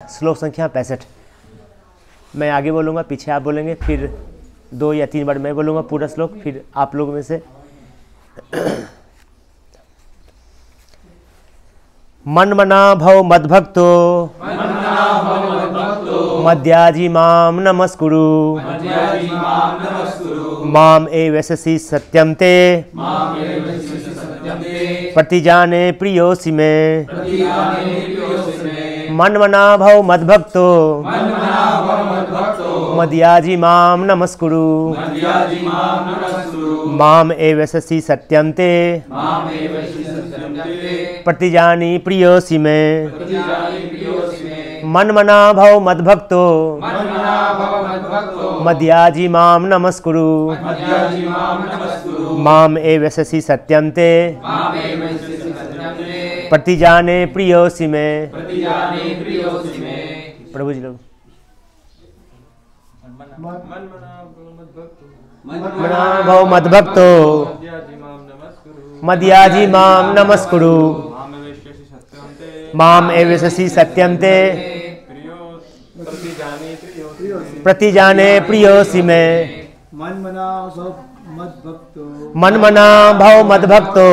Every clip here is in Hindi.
श्लोक संख्या पैंसठ। मैं आगे बोलूँगा, पीछे आप बोलेंगे, फिर दो या तीन बार मैं बोलूँगा पूरा श्लोक, फिर आप लोगों में से। मन मना भव मद्भक्तो। मद्याजी माम नमस्कुरु। माम ए वैससी सत्यम ते। प्रतिजाने प्रियोसि मे। मन मना भव मद्भक्तो। मद्याजी माम नमस्कुरु। माम ए वैससी सत्यम प्रतिजानी प्रियोसि मे। मन मना भव मद्भक्तो। मद्याजी माम नमस्कुरु। माम ए वैससी सत्यम ते। प्रतिजाने प्रियोसि मे। प्रभु जी लोग। मना भव मद्भक्तो। मद्याजी माम नमस्कुरु। माम ए वैससी सत्यम ते प्रतिजाने प्रियोसि मे। मन मना सब मद भक्तो मन मना भव मद्भक्तो।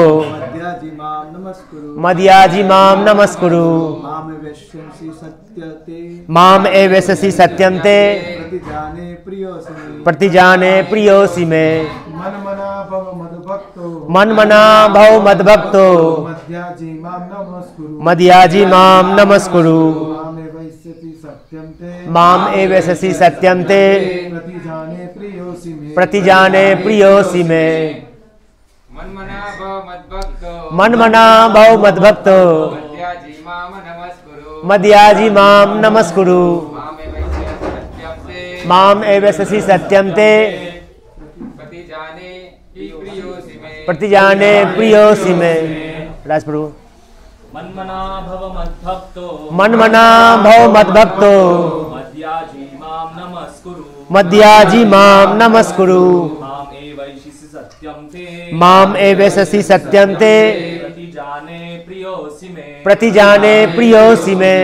मद्याजी माम नमस्कुरु। माम वैश्यंसी सत्यते। माम सत्यम ते प्रतिजाने प्रियोसि मे। मन मना भव मद्भक्तो। मध्याजी माम नमस्कुरु। मद्याजी माम नमस्कुरु। माम वैश्यति सत्यम ते माम ए वैससी सत्यम प्रतिजाने प्रियोसि मे प्रतिजाने प्रियोसि मे मन्मना भव मद्भक्तो मन मना भव मद्भक्तो मद्याजी माम नमस्कुरु। माम नमस्कुरु। मामे वैश्य सत्यं ते। माम ए वैससी सत्यम ते। प्रतिजाने हि प्रियोसि मे। राजप्रभु मन्मना भव मन मना भव मद्भक्तो मद्याजी माँ नमस्कुरु। मद्याजी माम नमस्कुरु। माम ए वैससी सत्यम ते प्रतिजाने प्रियोसि मे। प्रतिजाने प्रियोसि मे।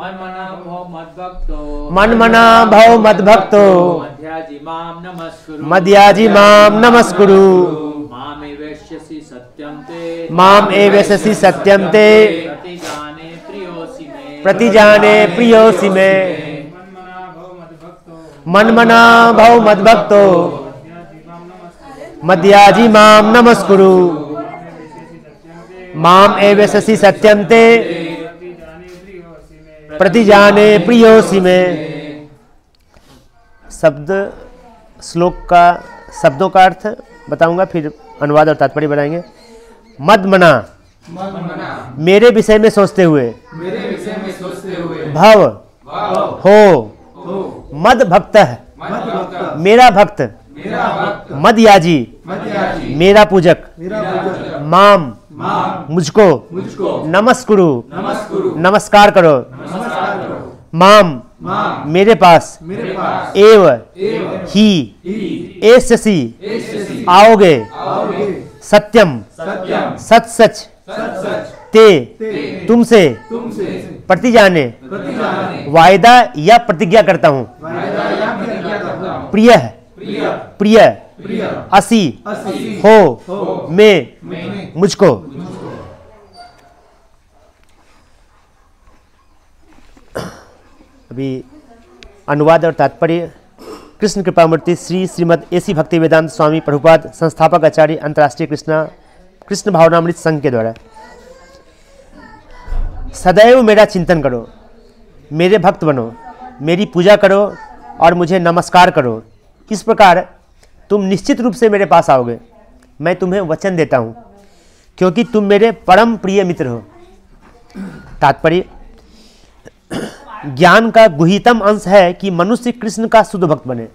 मन्मना भव मद्भक्तो। मन मना भव मद्भक्तो। मध्याजी माम नमस्कुरु। माम नमस्कुरु। मामे वैश्यसि सत्यं ते माम ए वैससी सत्यम ते प्रतिजाने प्रियोसि मे। प्रतिजाने मन मना भव मद्भक्तो। मद्याजी माम नमस्कुरु। माम ए वैससी सत्यम ते प्रतिजाने प्रियोसि मे। शब्द श्लोक का शब्दों का अर्थ बताऊँगा फिर अनुवाद और तात्पर्य बनाएँगे मद मना मेरे विषय में सोचते हुए। भव। हो। मद भक्त। मेरा भक्त। मदयाजी। मेरा पूजक। माम। मुझको। नमस्कुरु। नमस्कुरु। करो। माम। मेरे पास। एव। ही। एससी आओगे। सत्यम। सच सच ते। तुमसे। प्रति प्रतिजाने। प्रतिजाने। वायदा या प्रतिज्ञा करता हूँ। प्रिय हूँ। प्रिय। असी। हो। मैं। मैं। मुझको। अभी अनुवाद और तात्पर्य। कृष्ण कृपामूर्ति श्री श्रीमद एसी भक्ति वेदांत स्वामी प्रभुपाद संस्थापक आचार्य अंतर्राष्ट्रीय कृष्णा कृष्ण भावनामृत संघ के द्वारा। सदैव मेरा चिंतन करो। मेरे भक्त बनो। मेरी पूजा करो और मुझे नमस्कार करो। इस प्रकार तुम निश्चित रूप से मेरे पास आओगे? मैं तुम्हें वचन देता हूँ, क्योंकि तुम मेरे परम प्रिय मित्र हो। तात्पर्य, ज्ञान का गुहितम अंश है कि मनुष्य कृष्ण का शुद्ध भक्त बने।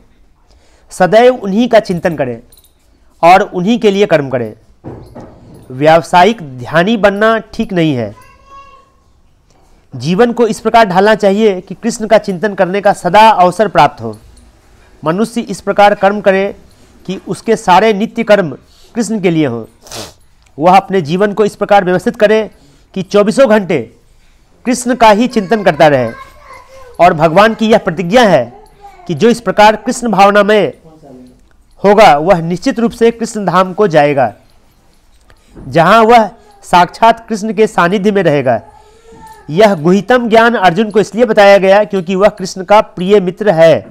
सदैव उन्हीं का चिंतन करें और उन्हीं के लिए कर्म करें। व्यावसायिक ध्यानी बनना ठीक नहीं है। जीवन को इस प्रकार ढालना चाहिए कि कृष्ण का चिंतन करने का सदा अवसर प्राप्त हो। मनुष्य इस प्रकार कर्म करे कि उसके सारे नित्य कर्म कृष्ण के लिए हों। वह अपने जीवन को इस प्रकार व्यवस्थित करे कि चौबीसों घंटे कृष्ण का ही चिंतन करता रहे। और भगवान की यह प्रतिज्ञा है कि जो इस प्रकार कृष्ण भावना में होगा, वह निश्चित रूप से कृष्ण धाम को जाएगा, जहाँ वह साक्षात कृष्ण के सानिध्य में रहेगा। यह गुहितम ज्ञान अर्जुन को इसलिए बताया गया क्योंकि वह कृष्ण का प्रिय मित्र है।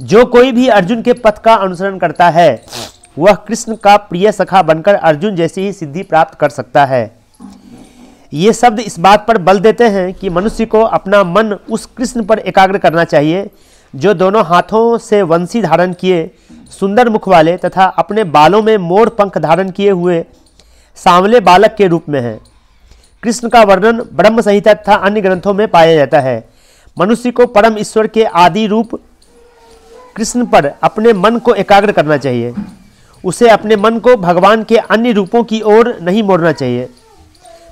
जो कोई भी अर्जुन के पथ का अनुसरण करता है, वह कृष्ण का प्रिय सखा बनकर अर्जुन जैसी ही सिद्धि प्राप्त कर सकता है। ये शब्द इस बात पर बल देते हैं कि मनुष्य को अपना मन उस कृष्ण पर एकाग्र करना चाहिए, जो दोनों हाथों से वंशी धारण किए, सुंदर मुख वाले तथा अपने बालों में मोर पंख धारण किए हुए सांवले बालक के रूप में है। कृष्ण का वर्णन ब्रह्म संहिता तथा अन्य ग्रंथों में पाया जाता है। मनुष्य को परम ईश्वर के आदि रूप कृष्ण पर अपने मन को एकाग्र करना चाहिए। उसे अपने मन को भगवान के अन्य रूपों की ओर नहीं मोड़ना चाहिए।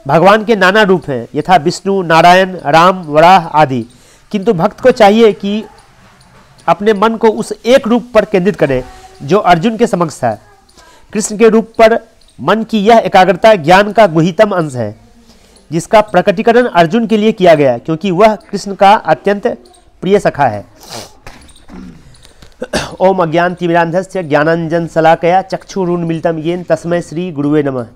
भगवान के नाना रूप हैं, यथा विष्णु, नारायण, राम, वराह आदि। किंतु भक्त को चाहिए कि अपने मन को उस एक रूप पर केंद्रित करे, जो अर्जुन के समक्ष था कृष्ण के रूप पर मन की यह एकाग्रता ज्ञान का गुहितम अंश है, जिसका प्रकटीकरण अर्जुन के लिए किया गया, क्योंकि वह कृष्ण का अत्यंत प्रिय सखा है। ओम अज्ञान तिमिरांधस्य ज्ञानांजन सलाकया चक्षुरुन्मिलितं येन तस्मै श्री गुरुवे नमः।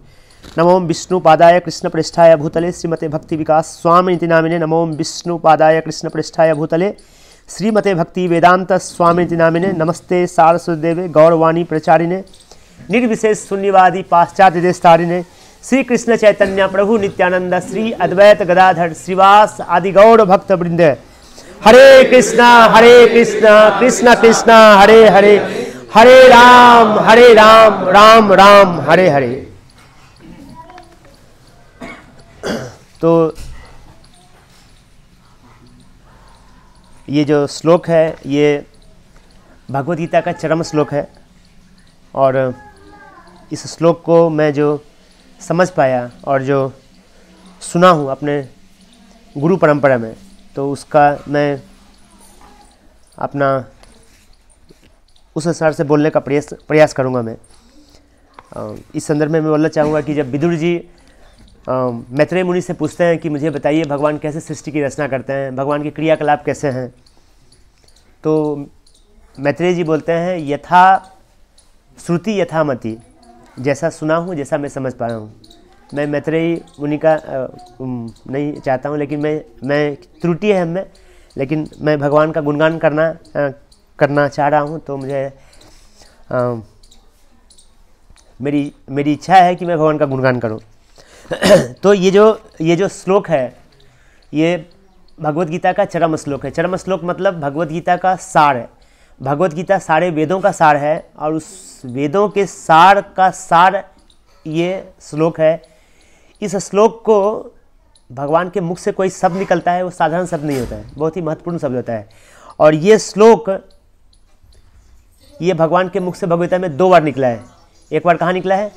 नमो विष्णुपादाय कृष्णपृष्ठाय भूतले श्रीमते भक्ति विकास स्वामी इति नामिने नमो विष्णुपादाय कृष्णपृष्ठाय भूतले श्रीमते भक्ति वेदांत स्वामी इति नामिने नमस्ते सारस्वदेवे गौरवाणी प्रचारिणे निर्विशेष शून्यवादी पाश्चात्य देशतारिणे श्री कृष्ण चैतन्य प्रभु नित्यानंद श्री अद्वैत गदाधर श्रीवास आदि गौर भक्त वृंद हरे कृष्णा हरे कृष्णा, कृष्ण, कृष्णा, हरे हरे हरे राम हरे राम राम राम, हरे हरे। तो ये जो श्लोक है, ये भगवद गीता का चरम श्लोक है। और इस श्लोक को मैं जो समझ पाया और जो सुना हूँ अपने गुरु परंपरा में तो उसका मैं अपना उस अनुसार से बोलने का प्रयास प्रयास करूँगा मैं। इस संदर्भ में मैं बोलना चाहूँगा कि जब विदुर जी मैत्रेय मुनि से पूछते हैं कि मुझे बताइए भगवान कैसे सृष्टि की रचना करते हैं, भगवान के क्रियाकलाप कैसे हैं तो मैत्रेय जी बोलते हैं, यथा श्रुति यथामति, जैसा सुना हूँ, जैसा मैं समझ पाया हूँ। मैं मैत्रेयी मुनि का नहीं चाहता हूँ लेकिन मैं मैं त्रुटि है हमें लेकिन मैं भगवान का गुणगान करना अ, करना चाह रहा हूँ तो मुझे अ, मेरी मेरी इच्छा है कि मैं भगवान का गुणगान करूँ। तो ये जो ये जो श्लोक है ये भगवत गीता का चरम श्लोक है। चरम श्लोक मतलब भगवत गीता का सार है। भगवत गीता सारे वेदों का सार है और उस वेदों के सार का सार ये श्लोक है इस श्लोक को भगवान के मुख से कोई शब्द निकलता है, वो साधारण शब्द नहीं होता है, बहुत ही महत्वपूर्ण शब्द होता है। और ये श्लोक, ये भगवान के मुख से भगवता में दो बार निकला है। एक बार कहाँ निकला है?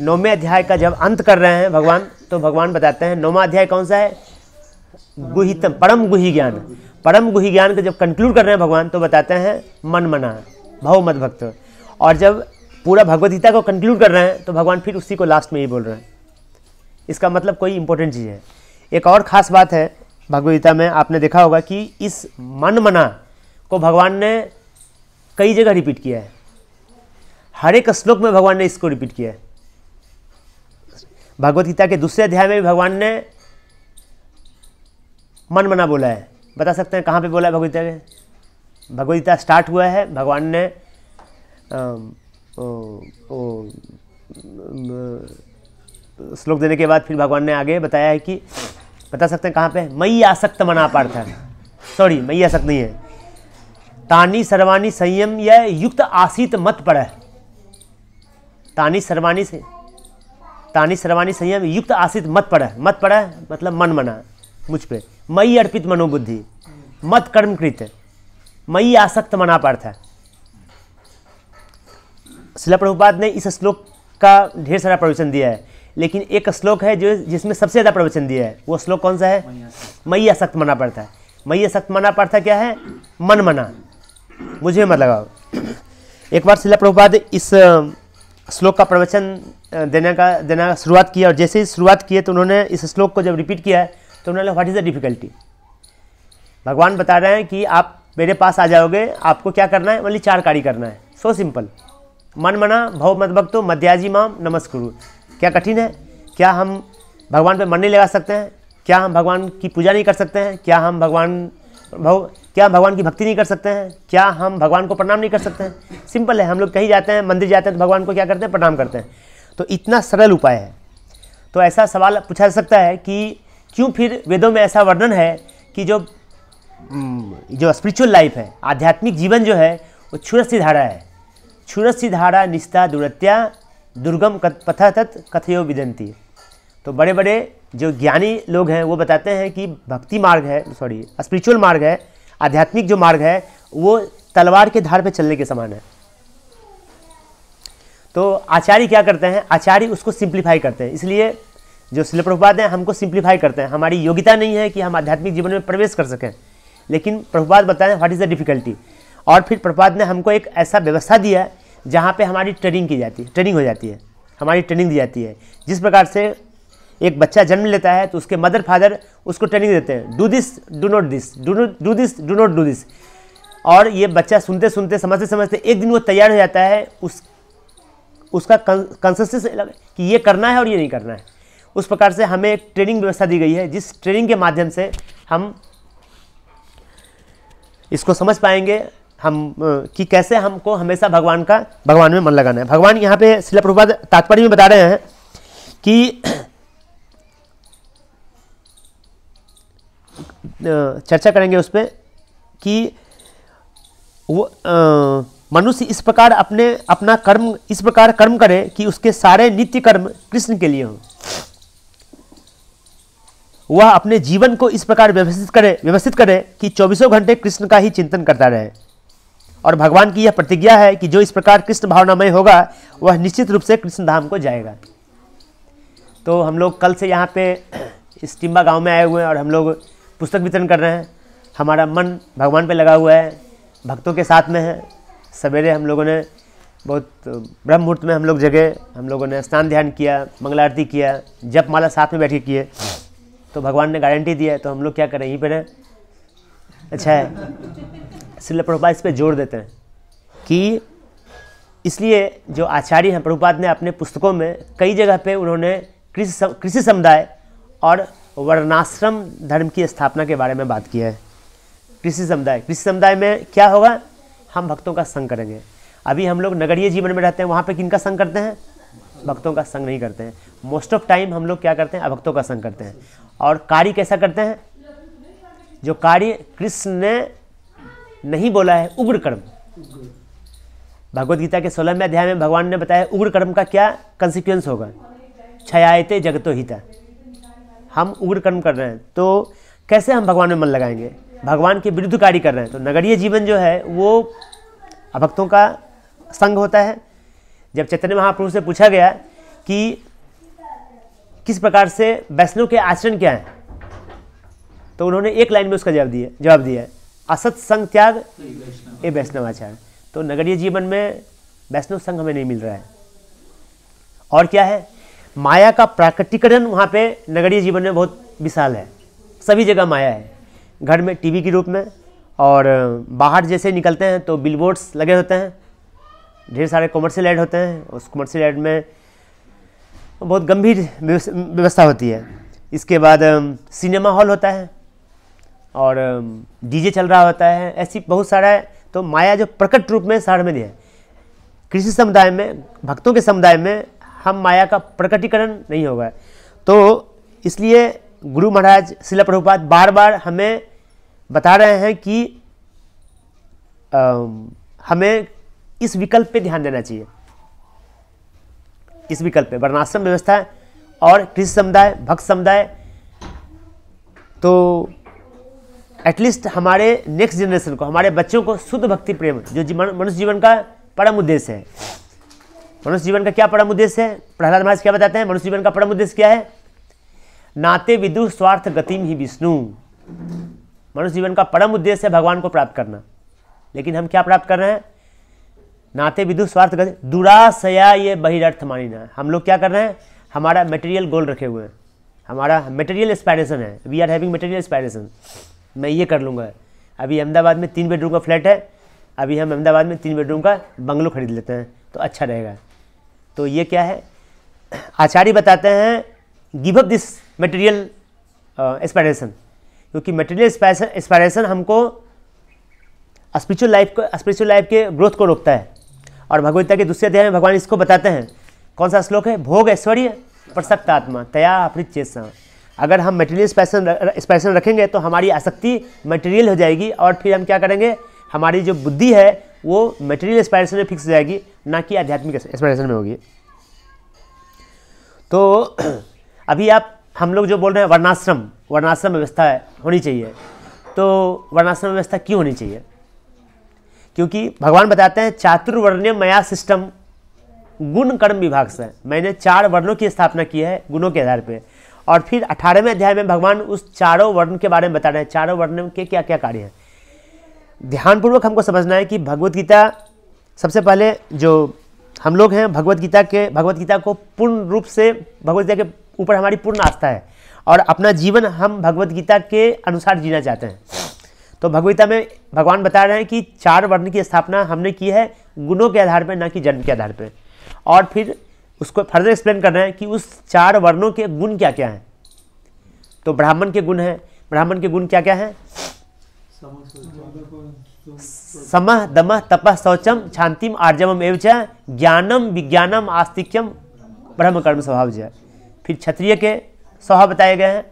नौवें अध्याय का जब अंत कर रहे हैं भगवान तो भगवान बताते हैं, नौवा अध्याय कौन सा है? गुहितम, परम गुही ज्ञान। परम गुही ज्ञान को जब कंक्लूड कर रहे हैं भगवान तो बताते हैं, मन मना, भव मत भक्त। और जब पूरा भगवदगीता को कंक्लूड कर रहे हैं तो भगवान फिर उसी को लास्ट में ही बोल रहे हैं। इसका मतलब कोई इंपॉर्टेंट चीज़ है। एक और ख़ास बात है भगवदगीता में आपने देखा होगा कि इस मन मना को भगवान ने कई जगह रिपीट किया है। हर एक श्लोक में भगवान ने इसको रिपीट किया है। भगवत गीता के दूसरे अध्याय में भी भगवान ने मन मना बोला है। बता सकते हैं कहाँ पे बोला है भगवत गीता के? भगवत गीता स्टार्ट हुआ है भगवान ने अम, ओ, ओ, अम, श्लोक देने के बाद फिर भगवान ने आगे बताया है कि, बता सकते हैं कहाँ पे? मई आसक्त मना पार्थ सॉरी मई आसक्त नहीं है। तानी सर्वाणी संयम या युक्त आसित मत पड़ तानी सर्वाणी से तानी सर्वानी संयम युक्त आसित मत पड़ मत पड़ मतलब मन मना, मुझ पे। मई अर्पित मनोबुद्धि। मत कर्मकृत मई आसक्त मना पार्थ शिला प्रभुपाद ने इस श्लोक का ढेर सारा प्रवचन दिया है। लेकिन एक श्लोक है जो जिसमें सबसे ज़्यादा प्रवचन दिया है। वो श्लोक कौन सा है? मई आसक्त मना पड़ता है। मई आसक्त मना पड़ता क्या है? मन मना। मुझे मत लगाओ। एक बार शिला प्रभुपाद इस श्लोक का प्रवचन देने का देना का शुरुआत किया और जैसे ही शुरुआत किए तो उन्होंने इस श्लोक को जब रिपीट किया है तो उन्होंने व्हाट इज़ द डिफिकल्टी भगवान बता रहे हैं कि आप मेरे पास आ जाओगे आपको क्या करना है? मतलब चार कार्य करना है। सो सिंपल मन मना भव मत भक्तो मध्याजी माम नमस्कुरु। क्या कठिन है? क्या हम भगवान पर मन नहीं लगा सकते हैं? क्या हम भगवान की पूजा नहीं कर सकते हैं? क्या हम भगवान, भव, क्या हम भगवान की भक्ति नहीं कर सकते हैं? क्या हम भगवान को प्रणाम नहीं कर सकते हैं? सिंपल है, हम लोग कहीं जाते हैं, मंदिर जाते हैं तो भगवान को क्या करते हैं? प्रणाम करते हैं। तो इतना सरल उपाय है। तो ऐसा सवाल पूछा जा सकता है कि क्यों फिर वेदों में ऐसा वर्णन है कि जो जो स्पिरिचुअल लाइफ है, आध्यात्मिक जीवन जो है, वो क्षुरस्थि धारा है। क्षुरस्थि धारा, निष्ठा, दुरत्या दुर्गम कथ- पथा तत् कथयो विदंती तो बड़े बड़े जो ज्ञानी लोग हैं, वो बताते हैं कि भक्ति मार्ग है सॉरी स्पिरिचुअल मार्ग है, आध्यात्मिक जो मार्ग है, वो तलवार के धार पे चलने के समान है। तो आचार्य क्या करते हैं? आचार्य उसको सिंप्लीफाई करते हैं। इसलिए जो शिल प्रभुपाद हैं, हमको सिंप्लीफाई करते हैं। हमारी योग्यता नहीं है कि हम आध्यात्मिक जीवन में प्रवेश कर सकें। लेकिन प्रभुपाद बताएँ व्हाट इज़ द डिफिकल्टी और फिर प्रभुपाद ने हमको एक ऐसा व्यवस्था दिया जहाँ पे हमारी ट्रेनिंग की जाती है ट्रेनिंग हो जाती है, हमारी ट्रेनिंग दी जाती है। जिस प्रकार से एक बच्चा जन्म लेता है तो उसके मदर फादर उसको ट्रेनिंग देते हैं। Do this do not this do this do not do this और ये बच्चा सुनते सुनते, समझते समझते एक दिन वो तैयार हो जाता है, उस, उसका कंसिस्टेंस कि ये करना है और ये नहीं करना है। उस प्रकार से हमें एक ट्रेनिंग व्यवस्था दी गई है, जिस ट्रेनिंग के माध्यम से हम इसको समझ पाएँगे। हम कि कैसे हमको हमेशा भगवान का, भगवान में मन लगाना है। भगवान यहाँ पे शिला प्रभुपाद तात्पर्य में बता रहे हैं कि चर्चा करेंगे उस पर कि वो मनुष्य इस प्रकार अपने, अपना कर्म, इस प्रकार कर्म करे कि उसके सारे नित्य कर्म कृष्ण के लिए हों। वह अपने जीवन को इस प्रकार व्यवस्थित करे व्यवस्थित करे कि चौबीसों घंटे कृष्ण का ही चिंतन करता रहे। और भगवान की यह प्रतिज्ञा है कि जो इस प्रकार कृष्ण भावनामय होगा, वह निश्चित रूप से कृष्ण धाम को जाएगा। तो हम लोग कल से यहाँ पे इस टिम्बा गाँव में आए हुए हैं और हम लोग पुस्तक वितरण कर रहे हैं। हमारा मन भगवान पे लगा हुआ है, भक्तों के साथ में है। सवेरे हम लोगों ने बहुत ब्रह्म मुहूर्त में हम लोग जगह हम लोगों ने स्नान ध्यान किया, मंगल आरती किया जप माला साथ में बैठ के किए। तो भगवान ने गारंटी दिया है तो हम लोग क्या करें, यहीं पर अच्छा है। श्रील प्रभुपाद इस पर ज़ोर देते हैं कि इसलिए जो आचार्य हैं, प्रभुपाद ने अपने पुस्तकों में कई जगह पे उन्होंने कृषि कृषि समुदाय और वर्णाश्रम धर्म की स्थापना के बारे में बात किया है। कृषि समुदाय कृषि समुदाय में क्या होगा? हम भक्तों का संग करेंगे। अभी हम लोग नगरीय जीवन में रहते हैं, वहाँ पे किनका संग करते हैं? भक्तों का संग नहीं करते हैं। मोस्ट ऑफ़ टाइम हम लोग क्या करते हैं? अभक्तों का संग करते हैं। और कार्य कैसा करते हैं? जो कार्य कृष्ण ने नहीं बोला है उग्र कर्म भगवत गीता के सोलहवें अध्याय में भगवान ने बताया उग्र कर्म का क्या कंसिक्वेंस होगा? छयायते जगतो हिता। हम उग्र कर्म कर रहे हैं तो कैसे हम भगवान में मन लगाएँगे? भगवान के विरुद्ध कार्य कर रहे हैं तो नगरीय जीवन जो है, वो अभक्तों का संग होता है। जब चैतन्य महाप्रभु से पूछा गया कि किस प्रकार से वैष्णव के आचरण क्या है तो उन्होंने एक लाइन में उसका जवाब दिया जवाब दिया असत संग त्याग ये वैष्णव आचार तो नगरीय जीवन में वैष्णव संघ हमें नहीं मिल रहा है। और क्या है? माया का प्राकृतिकरण वहाँ पे नगरीय जीवन में बहुत विशाल है। सभी जगह माया है। घर में टीवी के रूप में और बाहर जैसे निकलते हैं तो बिलबोर्ड्स लगे होते हैं। ढेर सारे कॉमर्शियल ऐड होते हैं। उस कॉमर्शियल ऐड में बहुत गंभीर व्यवस्था होती है। इसके बाद सिनेमा हॉल होता है। और डीजे चल रहा होता है ऐसी बहुत सारा है। तो माया जो प्रकट रूप में शहर में है। कृषि समुदाय में भक्तों के समुदाय में हम माया का प्रकटीकरण नहीं होगा। तो इसलिए गुरु महाराज शिला प्रभुपाद बार बार हमें बता रहे हैं कि अम, हमें इस विकल्प पे ध्यान देना चाहिए। इस विकल्प पे वर्णाश्रम व्यवस्था और कृषि समुदाय भक्त समुदाय। तो एटलीस्ट हमारे नेक्स्ट जनरेशन को, हमारे बच्चों को शुद्ध भक्ति प्रेम, जो मनुष्य जीवन का परम उद्देश्य है। मनुष्य जीवन का क्या परम उद्देश्य है? प्रहलाद महाराज क्या बताते हैं? मनुष्य जीवन का परम उद्देश्य क्या है? नाते विदुर स्वार्थ गतिम ही विष्णु। मनुष्य जीवन का परम उद्देश्य है भगवान को प्राप्त करना। लेकिन हम क्या प्राप्त कर रहे हैं? नाते विदुर स्वार्थ गति, दुराशया ये बहिरर्थ मानिना। हम लोग क्या कर रहे हैं? हमारा मटेरियल गोल रखे हुए हैं। हमारा मटेरियल एस्पायरेशन है। We are having material aspiration मैं ये कर लूँगा। अभी अहमदाबाद में तीन बेडरूम का फ्लैट है, अभी हम अहमदाबाद में तीन बेडरूम का बंगलो खरीद लेते हैं तो अच्छा रहेगा। तो ये क्या है? आचार्य बताते हैं give up this material aspiration क्योंकि मटेरियल एस्पायरेशन हमको स्पिरिचुअल लाइफ को स्पिरिचुअल लाइफ के ग्रोथ को रोकता है। और भगवदगीता के दूसरे अध्याय में भगवान इसको बताते हैं। कौन सा श्लोक है? भोग ऐश्वर्य प्रसक्त आत्मा तया अपृत चेत अगर हम मटेरियल स्पैशन स्पैशन रखेंगे तो हमारी आसक्ति मटेरियल हो जाएगी और फिर हम क्या करेंगे? हमारी जो बुद्धि है, वो मटेरियल एस्पायरेशन में फिक्स हो जाएगी, ना कि आध्यात्मिक एस्पायरेशन में होगी। तो अभी आप, हम लोग जो बोल रहे हैं वर्णाश्रम वर्णाश्रम व्यवस्था होनी चाहिए। तो वर्णाश्रम व्यवस्था क्यों होनी चाहिए? क्योंकि भगवान बताते हैं, चातुर्वर्ण्य मया सिस्टम गुण कर्म विभाग से। मैंने चार वर्णों की स्थापना की है, गुणों के आधार पर और फिर अठारहवें अध्याय में भगवान उस चारों वर्ण के बारे में बता रहे हैं। चारों वर्ण के क्या क्या कार्य हैं? ध्यानपूर्वक हमको समझना है कि भगवत गीता सबसे पहले जो हम लोग हैं, भगवत गीता के, भगवत गीता को पूर्ण रूप से, भगवत गीता के ऊपर हमारी पूर्ण आस्था है और अपना जीवन हम भगवत गीता के अनुसार जीना चाहते हैं। तो भगवदगीता में भगवान बता रहे हैं कि चार वर्ण की स्थापना हमने की है, गुणों के आधार पर ना कि जन्म के आधार पर और फिर उसको फर्दर एक्सप्लेन कर रहे हैं कि उस चार वर्णों के गुण क्या क्या हैं। तो ब्राह्मण के गुण हैं। ब्राह्मण के गुण क्या क्या हैं? समह, दमह, तपह, शौचम, शांतिम, आर्जवम एवं च ज्ञानम, विज्ञानम, आस्तिक्यम, ब्रह्म, कर्म, स्वभाव जय फिर क्षत्रिय के स्वभाव बताए गए हैं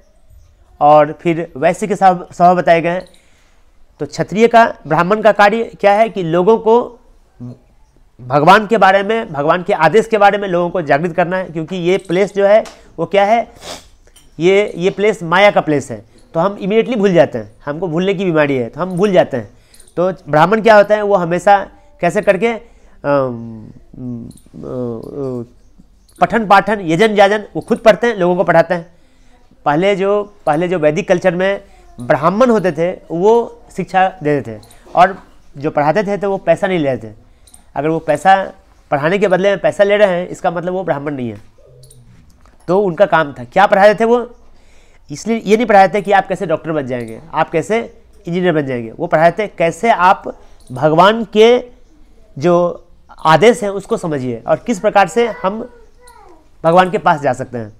और फिर वैश्य के स्वभाव बताए गए हैं। तो क्षत्रिय का, ब्राह्मण का कार्य क्या है कि लोगों को भगवान के बारे में, भगवान के आदेश के बारे में लोगों को जागृत करना है, क्योंकि ये प्लेस जो है, वो क्या है? ये ये प्लेस माया का प्लेस है। तो हम इमीडिएटली भूल जाते हैं। हमको भूलने की बीमारी है तो हम भूल जाते हैं। तो ब्राह्मण क्या होता है, वो हमेशा कैसे करके पठन पाठन, यजन जाजन वो खुद पढ़ते हैं, लोगों को पढ़ाते हैं। पहले जो पहले जो वैदिक कल्चर में ब्राह्मण होते थे, वो शिक्षा देते थे। और जो पढ़ाते थे तो वो पैसा नहीं लेते थे। अगर वो पैसा पढ़ाने के बदले में पैसा ले रहे हैं, इसका मतलब वो ब्राह्मण नहीं है। तो उनका काम था। क्या पढ़ाते थे वो? इसलिए ये नहीं पढ़ाते थे कि आप कैसे डॉक्टर बन जाएँगे, आप कैसे इंजीनियर बन जाएँगे। वो पढ़ाते थे कैसे आप भगवान के जो आदेश हैं, उसको समझिए और किस प्रकार से हम भगवान के पास जा सकते हैं।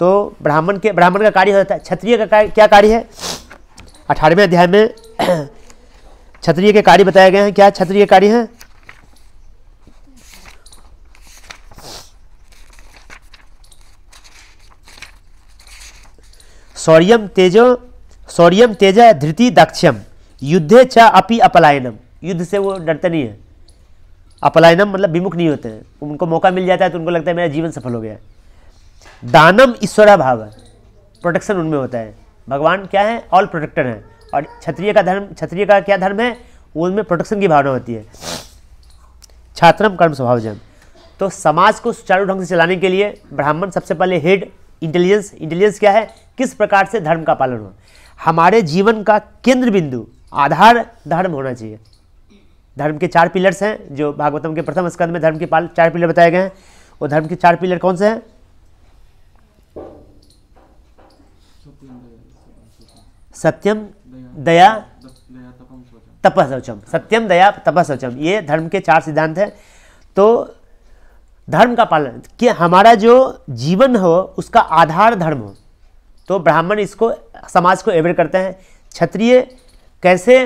तो ब्राह्मण के, ब्राह्मण का कार्य होता है। क्षत्रिय का कार्य, क्या कार्य है? अठारहवें अध्याय में क्षत्रिय के कार्य बताए गए हैं। क्या क्षत्रिय कार्य है? शौर्यम तेजो सौर्यम तेज धृति दक्षम युद्धे च अपि अपलायनम युद्ध से वो डरते नहीं है। अपलायनम मतलब विमुख नहीं होते। हैं उनको मौका मिल जाता है तो उनको लगता है मेरा जीवन सफल हो गया। दानम ईश्वरा भाव। प्रोटेक्शन उनमें होता है। भगवान क्या है? ऑल प्रोटेक्टर हैं। और क्षत्रिय का धर्म, क्षत्रिय का क्या धर्म है? उनमें प्रोटेक्शन की भावना होती है। छात्रम कर्म स्वभाव जन तो समाज को सुचारू ढंग से चलाने के लिए ब्राह्मण सबसे पहले हेड इंटेलिजेंस इंटेलिजेंस क्या है? किस प्रकार से धर्म का पालन हो? हमारे जीवन का केंद्र बिंदु, आधार धर्म होना चाहिए। धर्म के चार पिलर्स हैं, जो भागवतम के प्रथम स्कंद में धर्म के पाल, चार पिलर बताए गए हैं। वो धर्म के चार पिलर कौन से हैं? सत्यम, दया तपह शौचम सत्यम, दया तपह शौचम ये धर्म के चार सिद्धांत हैं। तो धर्म का पालन, कि हमारा जो जीवन हो, उसका आधार धर्म हो। तो ब्राह्मण इसको, समाज को एवेयर करते हैं। क्षत्रिय कैसे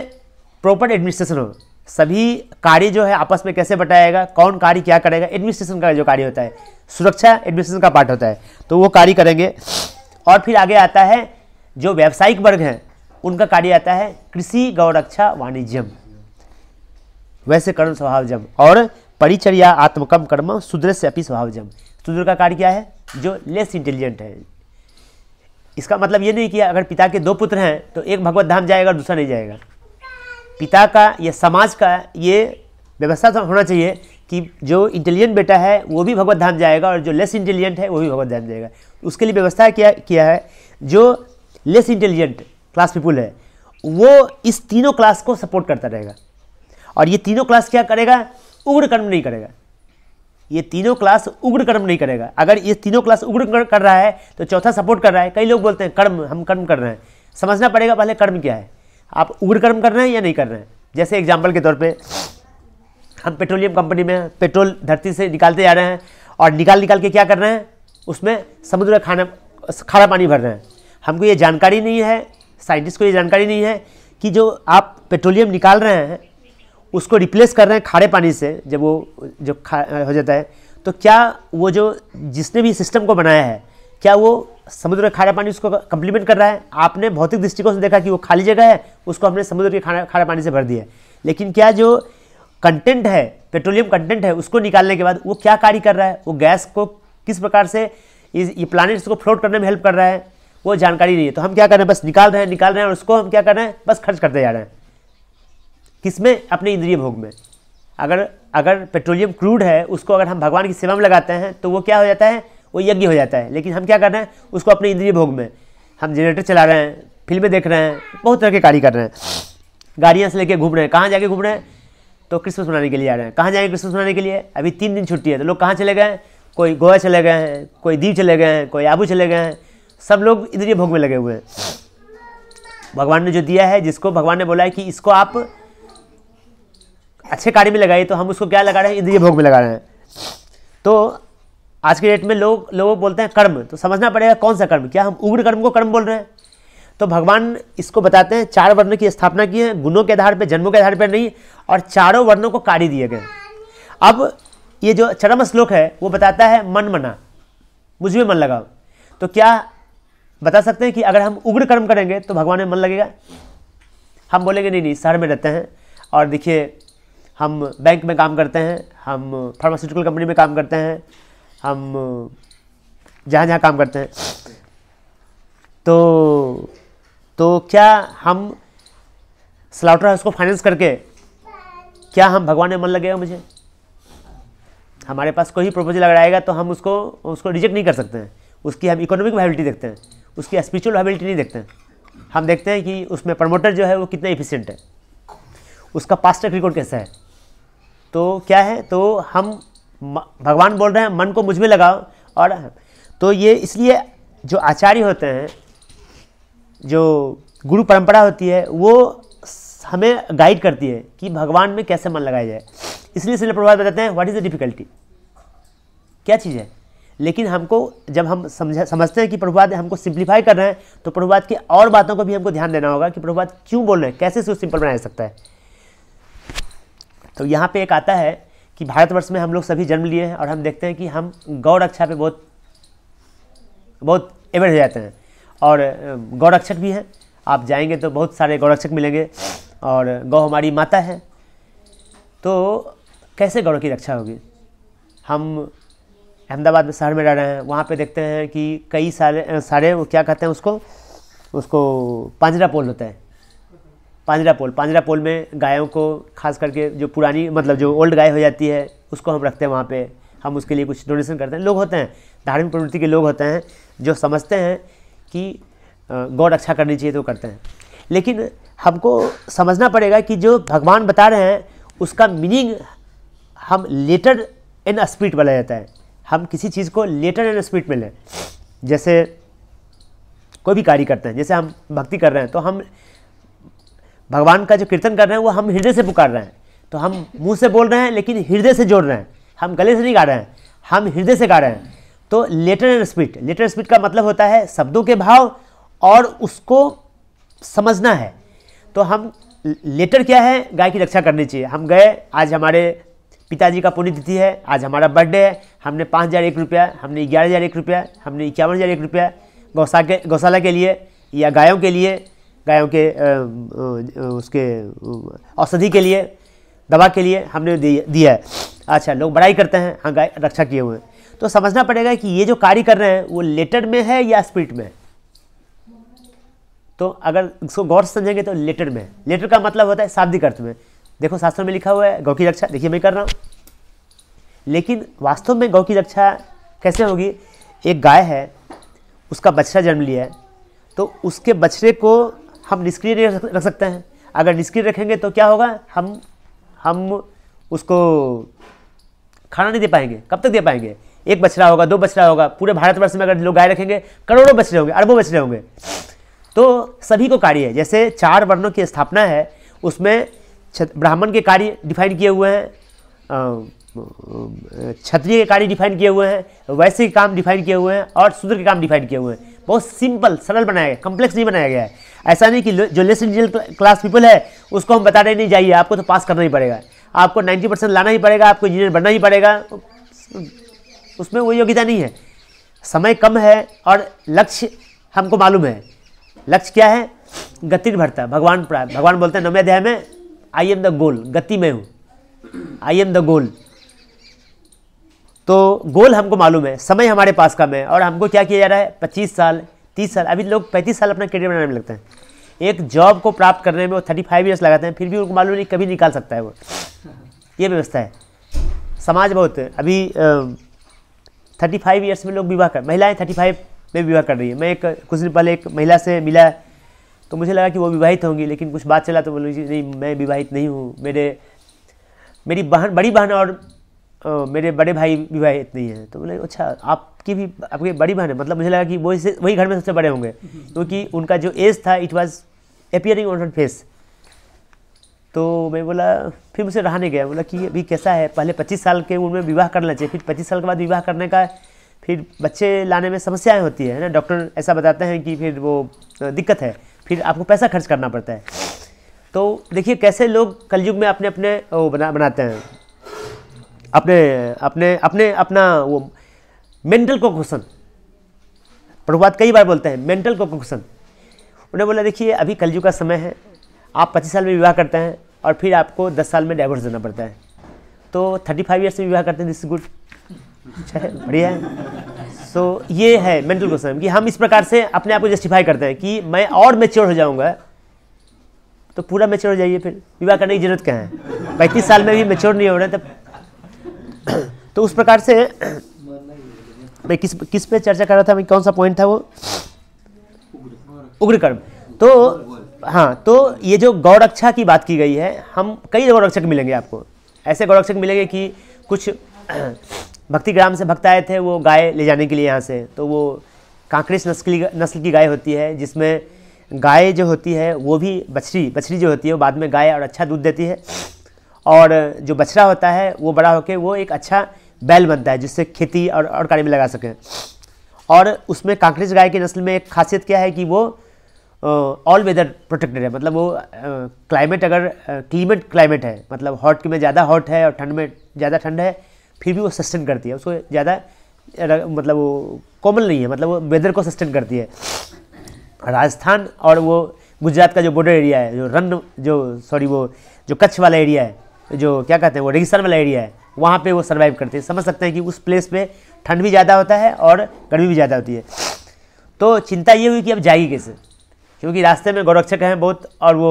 प्रॉपर एडमिनिस्ट्रेशन हो? सभी कार्य जो है आपस में कैसे बटाएगा? कौन कार्य क्या करेगा? एडमिनिस्ट्रेशन का जो कार्य होता है, सुरक्षा एडमिनिस्ट्रेशन का पार्ट होता है। तो वो कार्य करेंगे। और फिर आगे आता है, जो व्यावसायिक वर्ग हैं, उनका कार्य आता है कृषि, गौरक्षा, वाणिज्यम। वैसे स्वभाव स्वभावजम। और परिचर्या, आत्मकम, कर्म शूद्र से अपनी स्वभावजम। शूद्र का कार्य क्या है? जो लेस इंटेलिजेंट है। इसका मतलब ये नहीं कि अगर पिता के दो पुत्र हैं तो एक भगवत धाम जाएगा और दूसरा नहीं जाएगा। पिता का या समाज का ये व्यवस्था तो होना चाहिए कि जो इंटेलिजेंट बेटा है, वो भी भगवत धाम जाएगा और जो लेस इंटेलिजेंट है, वो भी भगवत धाम जाएगा। उसके लिए व्यवस्था क्या, किया है, जो लेस इंटेलिजेंट क्लास पीपुल है, वो इस तीनों क्लास को सपोर्ट करता रहेगा। और ये तीनों क्लास क्या करेगा? उग्र कर्म नहीं करेगा। ये तीनों क्लास उग्र कर्म नहीं करेगा। अगर ये तीनों क्लास उग्र कर रहा है तो चौथा सपोर्ट कर रहा है। कई लोग बोलते हैं, कर्म, हम कर्म कर रहे हैं। समझना पड़ेगा पहले कर्म क्या है। आप उग्र कर्म कर रहे हैं या नहीं कर रहे हैं? जैसे एग्ज़ाम्पल के तौर पर हम पेट्रोलियम कंपनी में पेट्रोल धरती से निकालते जा रहे हैं और निकाल निकाल के क्या कर रहे हैं? उसमें समुद्र का खाना, खारा पानी भर रहे हैं। हमको ये जानकारी नहीं है साइंटिस्ट को ये जानकारी नहीं है कि जो आप पेट्रोलियम निकाल रहे हैं उसको रिप्लेस कर रहे हैं खारे पानी से, जब वो जो खा, हो जाता है तो क्या वो जो जिसने भी सिस्टम को बनाया है, क्या वो समुद्र का खारा पानी उसको कंप्लीमेंट कर रहा है? आपने भौतिक दृष्टिकोण से देखा कि वो खाली जगह है, उसको हमने समुद्र के खाना खारा पानी से भर दिया लेकिन क्या जो कंटेंट है पेट्रोलियम कंटेंट है, उसको निकालने के बाद वो क्या कार्य कर रहा है? वो गैस को किस प्रकार से इस, ये प्लानिट्स को फ्लोट करने में हेल्प कर रहा है? वो जानकारी नहीं है। तो हम क्या कर रहे हैं? बस निकाल रहे हैं, निकाल रहे हैं और उसको हम क्या कर रहे हैं? बस खर्च करते जा रहे हैं। किसमें? अपने इंद्रिय भोग में। अगर अगर पेट्रोलियम क्रूड है, उसको अगर हम भगवान की सेवा में लगाते हैं तो वो क्या हो जाता है? वो यज्ञ हो जाता है। लेकिन हम क्या कर रहे हैं? उसको अपने इंद्रिय भोग में। हम जनरेटर चला रहे हैं, फ़िल्में देख रहे हैं, बहुत तरह के कार्य कर रहे हैं। गाड़ियाँ से लेके घूम रहे हैं। कहाँ जाके घूम रहे हैं? तो क्रिसमस मनाने के लिए आ रहे हैं। कहाँ जाएँगे क्रिसमस मनाने के लिए? अभी तीन दिन छुट्टी है तो लोग कहाँ चले गए कोई गोवा चले गए हैं, कोई दीव चले गए हैं, कोई आबू चले गए हैं। सब लोग इंद्रिय भोग में लगे हुए हैं। भगवान ने जो दिया है, जिसको भगवान ने बोला है कि इसको आप अच्छे कार्य में लगाइए तो हम उसको क्या लगा रहे हैं? इंद्रिय भोग में लगा रहे हैं। तो आज के डेट में लोग लोग बोलते हैं कर्म तो समझना पड़ेगा कौन सा कर्म, क्या हम उग्र कर्म को कर्म बोल रहे हैं? तो भगवान इसको बताते हैं, चार वर्ण की स्थापना की है, गुणों के आधार पर जन्मों के आधार पर नहीं, और चारों वर्णों को कार्य दिए गए। अब ये जो चरम श्लोक है, वो बताता है मन मना। मुझमें मन लगाओ। तो क्या बता सकते हैं कि अगर हम उग्र कर्म करेंगे तो भगवान में मन लगेगा? हम बोलेंगे, नहीं नहीं शहर में रहते हैं। और देखिए हम बैंक में काम करते हैं, हम फार्मास्यूटिकल कंपनी में काम करते हैं, हम जहाँ जहाँ काम करते हैं। तो तो क्या हम स्लाउटर हाउस को फाइनेंस करके, क्या हम भगवान में मन लगेगा मुझे? हमारे पास कोई प्रपोजल अगर आएगा तो हम उसको उसको रिजेक्ट नहीं कर सकते हैं। उसकी हम इकोनॉमिक वायबिलिटी देखते हैं, उसकी स्पिरिचुअल वायबिलिटी नहीं देखते हैं। हम देखते हैं कि उसमें प्रमोटर जो है वो कितना इफिशियंट है। उसका पास्ट रिकॉर्ड कैसा है? तो क्या है? तो हम भगवान बोल रहे हैं, मन को मुझमें लगाओ। और तो ये इसलिए जो आचार्य होते हैं, जो गुरु परंपरा होती है, वो हमें गाइड करती है कि भगवान में कैसे मन लगाया जाए। इसलिए सिले प्रभात बताते हैं व्हाट इज़ द डिफिकल्टी क्या चीज़ है? लेकिन हमको, जब हम समझ, समझते हैं कि प्रभुपाद हमको सिंप्लीफाई कर रहे हैं तो प्रभुपाद की और बातों को भी हमको ध्यान देना होगा कि प्रभुपाद क्यों बोल रहे हैं? कैसे इसको सिंपल बनाया जा सकता है? तो यहाँ पे एक आता है कि भारतवर्ष में हम लोग सभी जन्म लिए हैं और हम देखते हैं कि हम गौ रक्षा पे बहुत बहुत एवर हो जाते हैं। और गौ रक्षक भी हैं। आप जाएँगे तो बहुत सारे गौ रक्षक मिलेंगे और गौ हमारी माता है। तो कैसे गौ की रक्षा होगी? हम अहमदाबाद में शहर में रह रहे हैं। वहाँ पे देखते हैं कि कई सारे सारे वो क्या कहते हैं उसको? उसको पांजरा पोल होता है। पांजरा पोल। पांजरा पोल में गायों को खास करके जो पुरानी मतलब जो ओल्ड गाय हो जाती है, उसको हम रखते हैं वहाँ पे। हम उसके लिए कुछ डोनेशन करते हैं। लोग होते हैं, धार्मिक प्रवृत्ति के लोग होते हैं, जो समझते हैं कि गॉड अच्छा करनी चाहिए तो करते हैं। लेकिन हमको समझना पड़ेगा कि जो भगवान बता रहे हैं, उसका मीनिंग हम लेटर इन स्पीड वाला जाता है। हम किसी चीज़ को लेटर इन स्पीड में लें। जैसे कोई भी कार्य करते हैं, जैसे हम भक्ति कर रहे हैं तो हम भगवान का जो कीर्तन कर रहे हैं, वो हम हृदय से पुकार रहे हैं। तो हम मुँह से बोल रहे हैं, लेकिन हृदय से जोड़ रहे हैं। हम गले से नहीं गा रहे हैं, हम हृदय से गा रहे हैं। तो letter and speed, letter speed का मतलब होता है शब्दों के भाव और उसको समझना है। तो हम लेटर क्या है, गाय की रक्षा करनी चाहिए। हम गए, आज हमारे पिताजी का पुण्यतिथि है, आज हमारा बर्थडे है, हमने पाँच हज़ार एक रुपया, हमने ग्यारह हज़ार एक रुपया, हमने इक्यावन हज़ार एक रुपया, गौसा के, गौशाला के लिए या गायों के लिए गायों के उसके औषधि के लिए, दवा के लिए हमने दिया है। अच्छा लोग बड़ाई करते हैं हाँ गाय रक्षा किए हुए हैं। तो समझना पड़ेगा कि ये जो कार्य कर रहे हैं, वो लेटर में है या स्पिरिट में? है तो अगर इसको गौर से समझेंगे तो लेटर में लेटर का मतलब होता है शाब्दिक अर्थ में। देखो, शास्त्रों में लिखा हुआ है, गौ की रक्षा, देखिए मैं कर रहा हूँ। लेकिन वास्तव में गौ की रक्षा कैसे होगी? एक गाय है, उसका बच्चा जन्म लिया है तो उसके बछड़े को हम निष्क्रिय नहीं रख सकते हैं। अगर निष्क्रिय रखेंगे तो क्या होगा? हम हम उसको खाना नहीं दे पाएँगे। कब तक दे पाएँगे? एक बछड़ा होगा, दो बछड़ा होगा। पूरे भारतवर्ष में अगर लोग गाय रखेंगे, करोड़ों बछड़े होंगे, अरबों बछड़े होंगे। तो सभी को कार्य है। जैसे चार वर्णों की स्थापना है, उसमें ब्राह्मण के कार्य डिफाइन किए हुए हैं क्षत्रिय के कार्य डिफाइन किए हुए हैं, वैश्य के काम डिफाइन किए हुए हैं, और शूद्र के काम डिफाइन किए हुए हैं। बहुत सिंपल सरल बनाया गया कॉम्प्लेक्स नहीं बनाया गया है। ऐसा नहीं कि जो लेस इंजीनियर क्लास पीपल है, उसको हम बता रहे नहीं जाइए, आपको तो पास करना ही पड़ेगा। आपको 90 परसेंट लाना ही पड़ेगा, आपको इंजीनियर बनना ही पड़ेगा। उसमें वो योग्यता नहीं है। समय कम है और लक्ष्य हमको मालूम है। लक्ष्य क्या है? गति भरता भगवान प्राप्त भगवान बोलते हैं, नवे अध्याय में आई एम द गोल गति में हूँ। आई एम द गोल तो गोल हमको मालूम है। समय हमारे पास कम है और हमको क्या किया जा रहा है? पच्चीस साल तीस साल, अभी लोग पैंतीस साल अपना करियर बनाने में लगते हैं। एक जॉब को प्राप्त करने में वो थर्टी फाइव ईयर्स लगाते हैं, फिर भी उनको मालूम नहीं कभी निकाल सकता है वो। ये व्यवस्था है। समाज बहुत है अभी थर्टी फाइव ईयर्स में लोग विवाह कर, महिलाएँ थर्टी फाइव में विवाह कर रही है। मैं एक, कुछ दिन पहले एक महिला से मिला तो मुझे लगा कि वो विवाहित होंगी, लेकिन कुछ बात चला तो बोली नहीं, मैं विवाहित नहीं हूँ। मेरे, मेरी बहन, बड़ी बहन और मेरे बड़े भाई विवाहित नहीं हैं तो बोले अच्छा आपकी भी, आपकी बड़ी बहन है। मतलब मुझे लगा कि वो इसे, वही घर में सबसे बड़े होंगे। क्योंकि तो उनका जो एज था it was appearing on her face तो मैं बोला, फिर मुझे रहा नहीं गया। बोला कि अभी कैसा है? पहले 25 साल के उम्र में विवाह करना चाहिए, फिर 25 साल के बाद विवाह करने का, फिर बच्चे लाने में समस्याएँ होती है ना? डॉक्टर ऐसा बताते हैं कि फिर वो दिक्कत है। फिर आपको पैसा खर्च करना पड़ता है। तो देखिए, कैसे लोग कलयुग में अपने अपने वो बना, बनाते हैं। अपने अपने अपने अपना वो मेंटल को क्वेश्चन प्रभुपात कई बार बोलते हैं मेंटल को क्वेश्चन उन्हें बोला देखिए अभी कलयुग का समय है आप पच्चीस साल में विवाह करते हैं और फिर आपको दस साल में डाइवोर्स देना पड़ता है। तो थर्टी फाइव ईयर्स में विवाह करते हैं दिस गुड अच्छा है बढ़िया है। सो so, ये है मेंटल क्वेश्चन कि हम इस प्रकार से अपने आप को जस्टिफाई करते हैं कि मैं और मेच्योर हो जाऊँगा तो पूरा मेच्योर हो जाइए फिर। विवाह करने की ज़रूरत क्या है? पैंतीस साल में भी मेच्योर नहीं हो रहे तब तो उस प्रकार से, मैं किस किस पे चर्चा कर रहा था, मैं कौन सा पॉइंट था वो? उग्र कर्म तो हाँ तो ये जो गौरक्षा की बात की गई है, हम कई गौरक्षक मिलेंगे आपको। ऐसे गौरक्षक मिलेंगे कि कुछ भक्ति ग्राम से भक्त आए थे, वो गाय ले जाने के लिए यहाँ से। तो वो कांकरेज नस्ल नस्ल की गाय होती है, जिसमें गाय जो होती है, वो भी बछड़ी बछड़ी जो होती है, वो बाद में गाय और अच्छा दूध देती है। और जो बछड़ा होता है, वो बड़ा होकर वो एक अच्छा बैल बनता है, जिससे खेती और और कार्य में लगा सकें। और उसमें कांकरेज गाय की नस्ल में एक खासियत क्या है कि वो ऑल वेदर प्रोटेक्टेड है। मतलब वो क्लाइमेट अगर क्लीमेट क्लाइमेट है मतलब हॉट में ज़्यादा हॉट है और ठंड में ज़्यादा ठंड है, फिर भी वो सस्टेन करती है। उसको ज़्यादा मतलब वो कॉमन नहीं है मतलब वो वेदर को सस्टेन करती है। राजस्थान और वो गुजरात का जो बॉर्डर एरिया है, जो रन, जो सॉरी वो, जो कच्छ वाला एरिया है जो, क्या कहते हैं, वो रेगिस्तान वाला एरिया है, वहाँ पे वो सर्वाइव करते हैं। समझ सकते हैं कि उस प्लेस पे ठंड भी ज़्यादा होता है और गर्मी भी ज़्यादा होती है। तो चिंता ये हुई कि अब जाएगी कैसे? क्योंकि रास्ते में गौरक्षक हैं बहुत और वो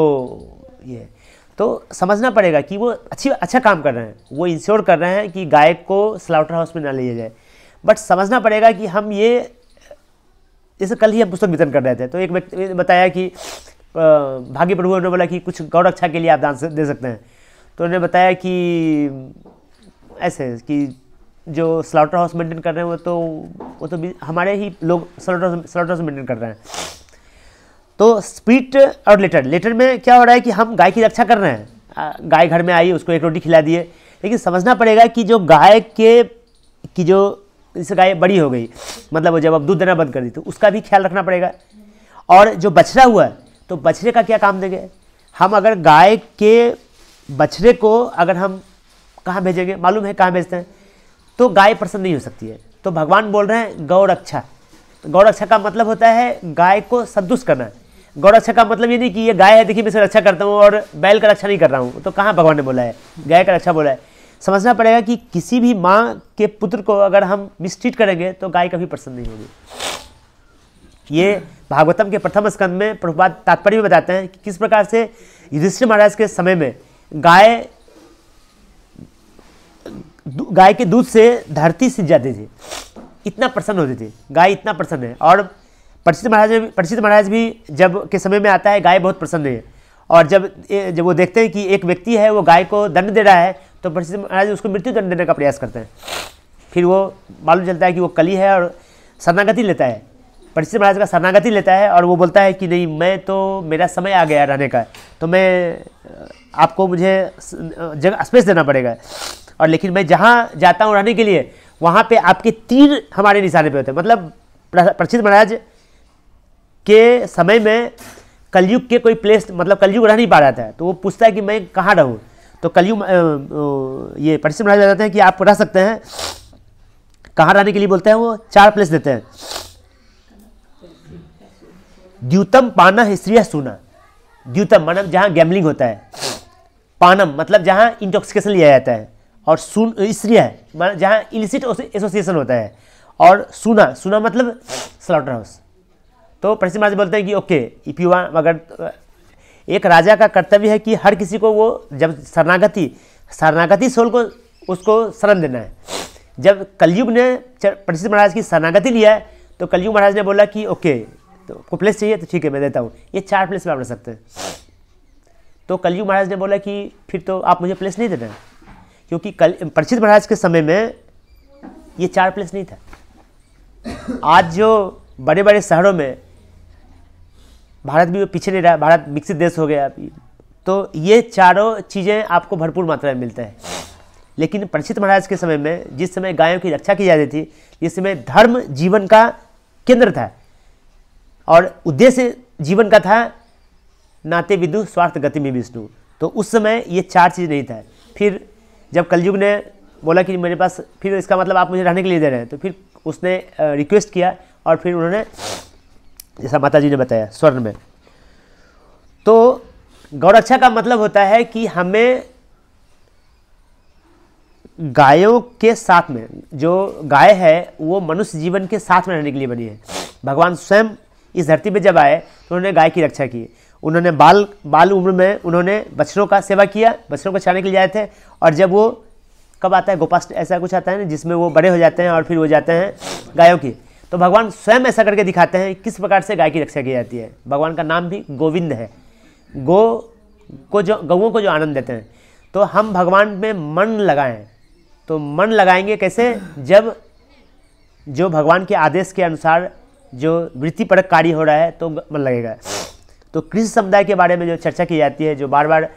ये तो समझना पड़ेगा कि वो अच्छी अच्छा काम कर रहे हैं। वो इंश्योर कर रहे हैं कि गाय को स्लाउटर हाउस में ना लिया जाए। बट समझना पड़ेगा कि हम ये, जैसे कल ही हम पुस्तक वितरण कर रहे थे तो एक व्यक्ति ने बताया कि भाग्य प्रभु ने बोला कि कुछ गौरक्षा के लिए आप दान दे सकते हैं। तो उन्होंने बताया कि ऐसे कि जो स्लाउटर हाउस मेंटेन कर रहे हैं वो तो वो तो हमारे ही लोग स्लाउटर स्लाउटर हाउस मेंटेन कर रहे हैं। तो स्पीड और लेटर लेटर में क्या हो रहा है कि हम गाय की रक्षा कर रहे हैं। गाय घर में आई, उसको एक रोटी खिला दिए। लेकिन समझना पड़ेगा कि जो गाय के, की जो जैसे गाय बड़ी हो गई मतलब वो जब अब दूध देना बंद कर दी तो उसका भी ख्याल रखना पड़ेगा। और जो बछड़ा हुआ है तो बछड़े का क्या काम देंगे? हम अगर गाय के बछड़े को अगर हम कहाँ भेजेंगे? मालूम है कहाँ भेजते हैं? तो गाय प्रसन्न नहीं हो सकती है। तो भगवान बोल रहे हैं गौ रक्षा गौ रक्षा का मतलब होता है गाय को संतुष्ट करना। गौ रक्षा का मतलब ये नहीं कि ये गाय है, देखिए मैं इसे रक्षा करता हूँ और बैल का रक्षा नहीं कर रहा हूँ। तो कहाँ भगवान ने बोला है? गाय का रक्षा बोला है। समझना पड़ेगा कि किसी भी माँ के पुत्र को अगर हम मिसट्रीट करेंगे तो गाय कभी प्रसन्न नहीं होगी। ये भागवतम के प्रथम स्कंद में प्रभुपाद तात्पर्य में बताते हैं कि किस प्रकार से युधिष्ठिर महाराज के समय में गाय गाय के दूध से धरती सिंच जाते थे। इतना प्रसन्न होते थे। गाय इतना प्रसन्न है। और प्रसिद्ध महाराज परीक्षित महाराज भी जब के समय में आता है, गाय बहुत प्रसन्न है। और जब जब वो देखते हैं कि एक व्यक्ति है, वो गाय को दंड दे रहा है तो प्रसिद्ध महाराज उसको मृत्यु दंड देने का प्रयास करते हैं। फिर वो मालूम चलता है कि वो कली है और शरणागति लेता है। परीक्षित महाराज का शरणागति लेता है और वो बोलता है कि नहीं, मैं तो मेरा समय आ गया रहने का। तो मैं आपको मुझे जगह स्पेस देना पड़ेगा। और लेकिन मैं जहाँ जाता हूँ रहने के लिए, वहाँ पे आपके तीर हमारे निशाने पे होते हैं। मतलब प्र- परीक्षित महाराज के समय में कलयुग के कोई प्लेस मतलब कलयुग रह नहीं पा रहा था। तो वो पूछता है कि मैं कहाँ रहूँ? तो कलयुग ये परीक्षित महाराज बताते हैं कि आप रह सकते हैं। कहाँ रहने के लिए बोलते हैं वो? चार प्लेस देते हैं। द्यूतम पाना स्त्रिय सुना। द्यूतम मतलब जहाँ गैमलिंग होता है। पानम मतलब जहाँ इंटॉक्सिकेशन लिया जाता है और सुन स्त्रिय मतलब जहाँ इलिसिट एसोसिएशन होता है और सुना सुना मतलब स्लॉटर हाउस तो प्रसिद्ध महाराज बोलते हैं कि ओके इफ़ यू अगर एक राजा का कर्तव्य है कि हर किसी को वो, जब शरणागति शरणागति सोल को उसको शरण देना है। जब कलयुग ने प्रसिद्ध महाराज की शरणागति लिया है तो कलयुग महाराज ने बोला कि ओके तो को प्लेस चाहिए तो ठीक है, मैं देता हूँ। ये चार प्लेस में आप रह सकते हैं। तो कलयुग महाराज ने बोला कि फिर तो आप मुझे प्लेस नहीं दे देना क्योंकि कल परीक्षित महाराज के समय में ये चार प्लेस नहीं था। आज जो बड़े बड़े शहरों में भारत भी पीछे नहीं रहा, भारत विकसित देश हो गया अभी तो ये चारों चीज़ें आपको भरपूर मात्रा में मिलता है। लेकिन परीक्षित महाराज के समय में, जिस समय गायों की रक्षा की जाती थी, जिस समय धर्म जीवन का केंद्र था, और उद्देश्य जीवन का था नाते विदु, स्वार्थ गति में विष्णु। तो उस समय ये चार चीज़ नहीं था। फिर जब कलयुग ने बोला कि मेरे पास, फिर इसका मतलब आप मुझे रहने के लिए दे रहे हैं तो फिर उसने रिक्वेस्ट किया और फिर उन्होंने, जैसा माता जी ने बताया, स्वर्ण में। तो गौरक्षा का मतलब होता है कि हमें गायों के साथ में, जो गाय है, वो मनुष्य जीवन के साथ में रहने के लिए बनी है। भगवान स्वयं इस धरती पे जब आए तो उन्होंने गाय की रक्षा की। उन्होंने बाल बाल उम्र में उन्होंने बछड़ों का सेवा किया, बछड़ों को छाने के लिए आए थे। और जब वो, कब आता है? गोपाष्ट, ऐसा कुछ आता है ना, जिसमें वो बड़े हो जाते हैं और फिर वो जाते हैं गायों की। तो भगवान स्वयं ऐसा करके दिखाते हैं किस प्रकार से गाय की रक्षा की जाती है। भगवान का नाम भी गोविंद है। गो, को जो गौओं को जो आनंद देते हैं। तो हम भगवान में मन लगाएँ। तो मन लगाएँगे कैसे? जब जो भगवान के आदेश के अनुसार जो वृत्तिपरक कार्य हो रहा है तो मन लगेगा। तो कृषि समुदाय के बारे में जो चर्चा की जाती है जो बार बार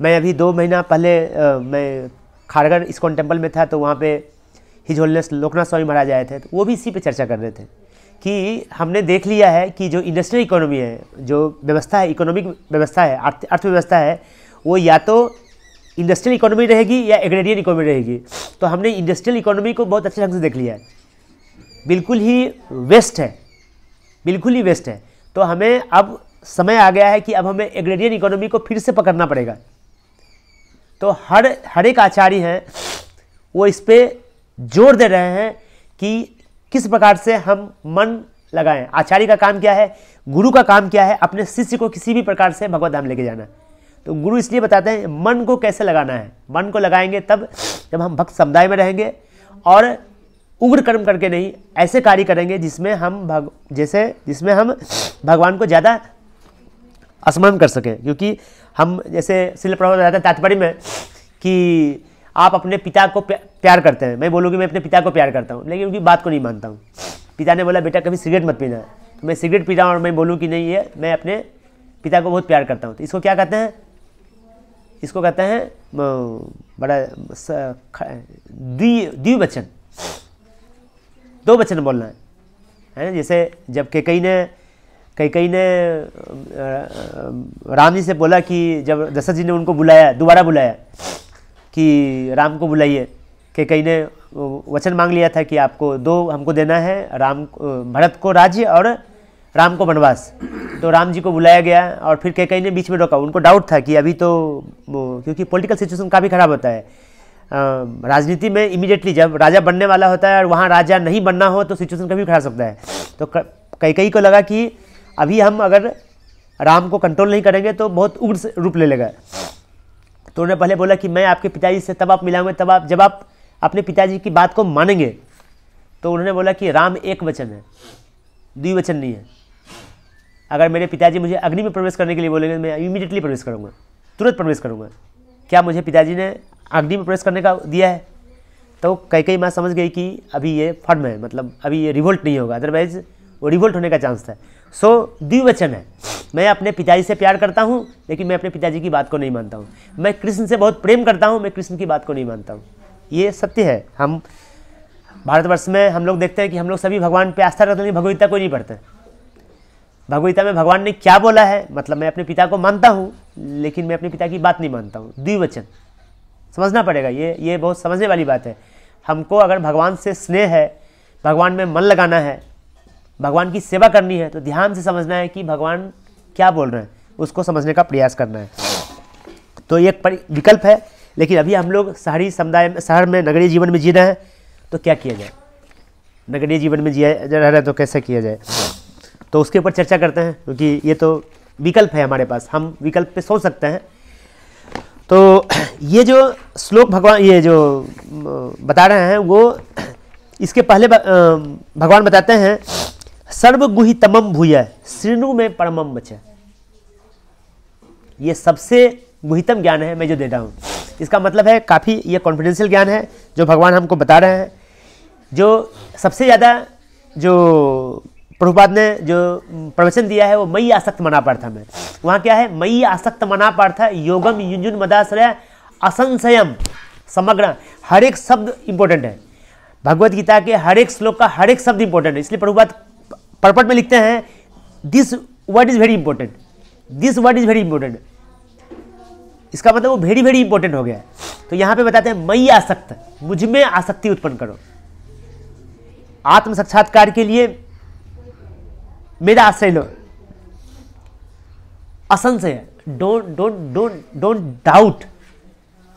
मैं अभी दो महीना पहले अ, मैं खारगर इस्कॉन टेंपल में था तो वहाँ पे हिज होलनेस लोकनाथ स्वामी महाराज आए थे तो वो भी इसी पे चर्चा कर रहे थे कि हमने देख लिया है कि जो इंडस्ट्रियल इकोनॉमी है जो व्यवस्था है इकोनॉमिक व्यवस्था है अर्थव्यवस्था है वो या तो इंडस्ट्रियल इकोनॉमी रहेगी या एग्रेरियन इकोनॉमी रहेगी। तो हमने इंडस्ट्रियल इकोनॉमी को बहुत अच्छे ढंग से देख लिया है। बिल्कुल ही वेस्ट है बिल्कुल ही वेस्ट है। तो हमें अब समय आ गया है कि अब हमें एग्रेरियन इकोनॉमी को फिर से पकड़ना पड़ेगा। तो हर हर एक आचार्य हैं, वो इस पर ज़ोर दे रहे हैं कि किस प्रकार से हम मन लगाएँ। आचार्य का काम क्या है? गुरु का काम क्या है? अपने शिष्य को किसी भी प्रकार से भगवत धाम लेके जाना। तो गुरु इसलिए बताते हैं, मन को कैसे लगाना है? मन को लगाएँगे तब, जब हम भक्त समुदाय में रहेंगे और उग्र कर्म करके नहीं, ऐसे कार्य करेंगे जिसमें हम भग, जैसे, जिसमें हम भगवान को ज़्यादा स्मरण कर सकें। क्योंकि हम जैसे शिल प्रभाव बताते हैं तात्पर्य में कि आप अपने पिता को प्यार करते हैं। मैं बोलूँगी मैं अपने पिता को प्यार करता हूँ, लेकिन उनकी बात को नहीं मानता हूँ। पिता ने बोला, बेटा, कभी सिगरेट मत पीना। तो मैं सिगरेट पी रहा हूँ और मैं बोलूँ कि नहीं, ये मैं अपने पिता को बहुत प्यार करता हूँ। तो इसको क्या कहते हैं? इसको कहते हैं बड़ा द्वि, द्विवचन। दो वचन बोलना है। है ना? जैसे जब केकई ने कैकई ने अ, अ, राम जी से बोला कि जब दशरथ जी ने उनको बुलाया दोबारा बुलाया कि राम को बुलाइए। कैकई ने वचन मांग लिया था कि आपको दो हमको देना है राम भरत को राज्य और राम को वनवास। तो राम जी को बुलाया गया और फिर कैकई ने बीच में रोका। उनको डाउट था कि अभी तो क्योंकि पॉलिटिकल सिचुएशन काफ़ी ख़राब होता है। राजनीति में इमीडिएटली जब राजा बनने वाला होता है और वहाँ राजा नहीं बनना हो तो सिचुएशन कभी खड़ा सकता है। तो कई कई को लगा कि अभी हम अगर राम को कंट्रोल नहीं करेंगे तो बहुत उग्र रूप ले लेगा। तो उन्होंने पहले बोला कि मैं आपके पिताजी से तब आप मिलाऊँगे, तब आप, जब आप अपने पिताजी की बात को मानेंगे तो उन्होंने बोला कि राम एक वचन है, द्विवचन नहीं है। अगर मेरे पिताजी मुझे अग्नि में प्रवेश करने के लिए बोलेंगे मैं इमीडिएटली प्रवेश करूँगा, तुरंत प्रवेश करूँगा। क्या मुझे पिताजी ने अग्नि में प्रवेश करने का दिया है? तो कई कई माँ समझ गई कि अभी ये फर्म है मतलब अभी ये रिवोल्ट नहीं होगा अदरवाइज़ वो रिवोल्ट होने का चांस था। सो द्विवचन है। मैं अपने पिताजी से प्यार करता हूँ, लेकिन मैं अपने पिताजी की बात को नहीं मानता हूँ। मैं कृष्ण से बहुत प्रेम करता हूँ, मैं कृष्ण की बात को नहीं मानता हूँ। ये सत्य है। हम भारतवर्ष में हम लोग देखते हैं कि हम लोग सभी भगवान पे आस्था रखते हैं भगवदगीता को नहीं पढ़ते। भगवदगीता में भगवान ने क्या बोला है? मतलब मैं अपने पिता को मानता हूँ, लेकिन मैं अपने पिता की बात नहीं मानता हूँ। द्विवचन। समझना पड़ेगा, ये ये बहुत समझने वाली बात है। हमको अगर भगवान से स्नेह है, भगवान में मन लगाना है भगवान की सेवा करनी है तो ध्यान से समझना है कि भगवान क्या बोल रहे हैं। उसको समझने का प्रयास करना है। तो ये विकल्प है, लेकिन अभी हम लोग शहरी समुदाय में, शहर में, नगरीय जीवन में जी रहे हैं तो क्या किया जाए? नगरीय जीवन में जिया रह रहे हैं तो कैसे किया जाए? तो उसके ऊपर चर्चा करते हैं, क्योंकि ये तो विकल्प है हमारे पास। हम विकल्प पे सोच सकते हैं। तो ये जो श्लोक भगवान, ये जो बता रहे हैं, वो इसके पहले भगवान बताते हैं सर्वगुहितमम भूय, श्रीनु में परमम बचे। ये सबसे गुहितम ज्ञान है, मैं जो दे रहा हूँ। इसका मतलब है, काफ़ी ये कॉन्फिडेंशियल ज्ञान है, जो भगवान हमको बता रहे हैं। जो सबसे ज़्यादा जो प्रभुपाद ने जो प्रवचन दिया है, वो मई आसक्त मना पार्थ में। वहाँ क्या है? मई आसक्त मना पार्थ योगम युंजुन मदाश्रय असंशयम, समग्र। हर एक शब्द इंपॉर्टेंट है। भगवत गीता के हर एक श्लोक का हर एक शब्द इंपॉर्टेंट है। इसलिए प्रभुपाद पर्पट में लिखते हैं this word is very important this word is very important इसका मतलब वो वेरी वेरी इंपॉर्टेंट हो गया तो यहाँ पे बताते हैं, मई आसक्त, मुझमें आसक्ति उत्पन्न करो। आत्म साक्षात्कार के लिए मेरा आश्रय लो। असंशय don't don't don't don't doubt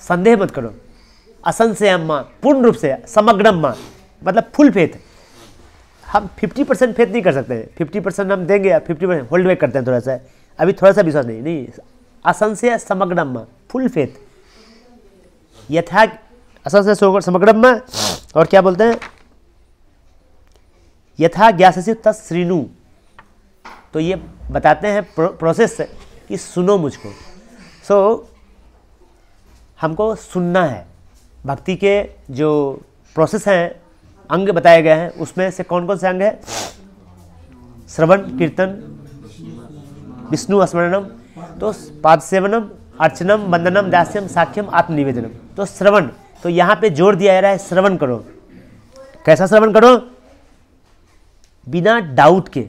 संदेह मत करो। असंशय अम्मा, पूर्ण रूप से समग्र अम्मा मतलब फुल फेथ। हम 50 परसेंट फेथ नहीं कर सकते। 50 परसेंट हम देंगे या 50 परसेंट होल्ड बैक करते हैं थोड़ा सा। अभी थोड़ा सा विश्वास नहीं नहीं। असंशय समग्रम फुल फेथ यथा असंशय समग्रम और क्या बोलते हैं? यथा ज्ञासी तत्श्रीनु तो ये बताते हैं प्रो, प्रोसेस कि सुनो मुझको। सो so, हमको सुनना है। भक्ति के जो प्रोसेस हैं अंग बताए गए हैं। उसमें से कौन कौन से अंग है? श्रवण, कीर्तन, विष्णु, स्मरणम तो पाद सेवनम अर्चनम, वंदनम, दास्यम, साख्यम, आत्मनिवेदनम। तो श्रवण तो यहाँ पे ज़ोर दिया जा रहा है श्रवण करो। कैसा श्रवण करो? बिना डाउट के।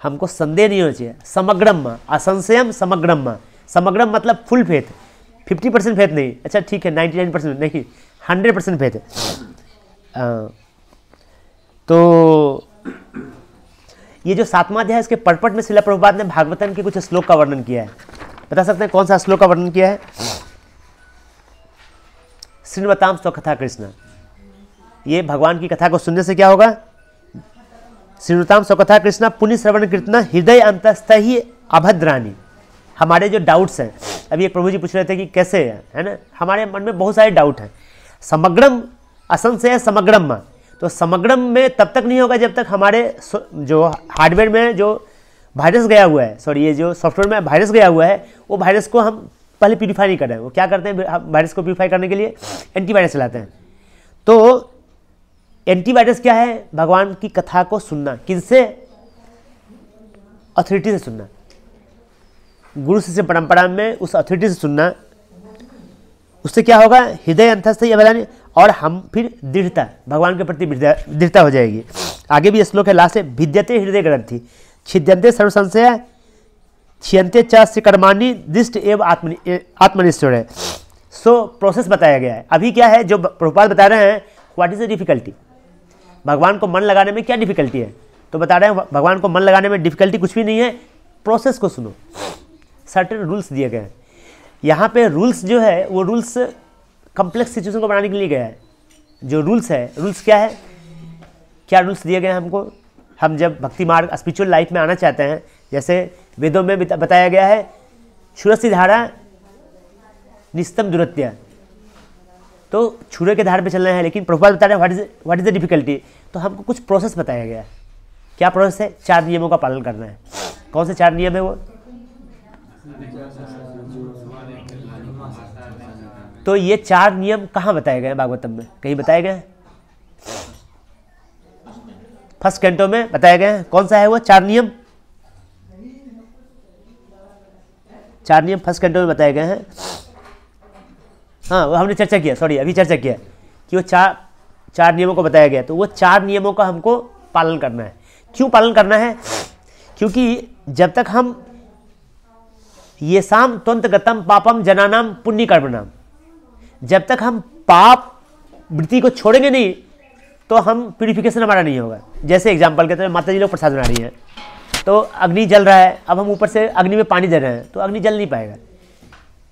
हमको संदेह नहीं होना चाहिए। समग्रम असंशयम समग्रम समग्रम मतलब full faith fifty percent faith नहीं। अच्छा ठीक है नाइन्टी नाइन परसेंट नहीं। हंड्रेड परसेंट फेथ अ, तो ये जो सातवां अध्याय इसके पटपट में शिला प्रभुपाद ने भागवतन के कुछ श्लोक का वर्णन किया है। बता सकते हैं कौन सा श्लोक का वर्णन किया है? श्रीनवताम स्वकथा कृष्ण। ये भगवान की कथा को सुनने से क्या होगा? श्रीनुताम स्वकथा कृष्णा पुण्य श्रवण कीर्तना हृदय अंतस्थ ही अभद्रानी हमारे जो डाउट्स हैं अभी एक प्रभु जी पूछ रहे थे कि कैसे है है ना? हमारे मन में बहुत सारे डाउट हैं। समग्रम असंशय समग्रम। में तो समग्रम में तब तक नहीं होगा जब तक हमारे जो हार्डवेयर में जो वायरस गया हुआ है सॉरी ये जो सॉफ्टवेयर में वायरस गया हुआ है, वो वायरस को हम पहले प्यूरीफाई नहीं कर रहे हैं। वो क्या करते हैं वायरस को प्यूरीफाई करने के लिए एंटीवायरस चलाते हैं। तो एंटीवायरस क्या है? भगवान की कथा को सुनना। किनसे? अथॉरिटी से सुनना। गुरु शिष्य परंपरा में उस अथॉरिटी से सुनना। उससे क्या होगा? हृदय, अंतस्थ ही अवधानी और हम फिर दृढ़ता, भगवान के प्रति दृढ़ता हो जाएगी। आगे भी श्लोक है, लास्ट है, भिद्यते हृदय ग्रंथि। छिद्यंते सर्व संशय छियंते च कर्माणी, दृष्ट एवं आत्मनि आत्मनिष्ठुर है। सो प्रोसेस बताया गया है। अभी क्या है, जो प्रभुपाल बता रहे हैं व्हाट इज़ द डिफिकल्टी भगवान को मन लगाने में क्या डिफिकल्टी है? तो बता रहे हैं भगवान को मन लगाने में डिफिकल्टी कुछ भी नहीं है प्रोसेस को सुनो। सर्टेन रूल्स दिए गए हैं। यहाँ पे रूल्स जो है, वो रूल्स कम्प्लेक्स सिचुएशन को बनाने के लिए गया है। जो रूल्स है रूल्स क्या है? क्या रूल्स दिए गए हैं हमको? हम जब भक्ति मार्ग स्पिरिचुअल लाइफ में आना चाहते हैं, जैसे वेदों में बताया गया है क्षुरसी धारा निस्तम दुरत्य। तो छुरे के धार पे चलना है, लेकिन प्रभुपाद बता रहे हैं what is what is the difficulty तो हमको कुछ प्रोसेस बताया गया है। क्या प्रोसेस है? चार नियमों का पालन करना है। कौन से चार नियम है वो? तो ये चार नियम कहाँ बताए गए भागवतम में? कहीं बताए गए फ़र्स्ट कैंटो में बताया गया है। कौन सा है वो? चार नियम? चार नियम फ़र्स्ट कैंटो में बताए गए हैं। हाँ वो हमने चर्चा किया सॉरी अभी चर्चा किया कि वो चार चार नियमों को बताया गया। तो वो चार नियमों का हमको पालन करना है। क्यों पालन करना है? क्योंकि जब तक हम ये शाम त्वंत गतम पापम जनानाम पुण्य कर्मनाम जब तक हम पाप वृत्ति को छोड़ेंगे नहीं तो हम प्यूरिफिकेशन हमारा नहीं होगा। जैसे एग्ज़ाम्पल के तौर पर माता जी लोग प्रसाद बना रही हैं तो अग्नि जल रहा है, अब हम ऊपर से अग्नि में पानी दे रहे हैं तो अग्नि जल नहीं पाएगा।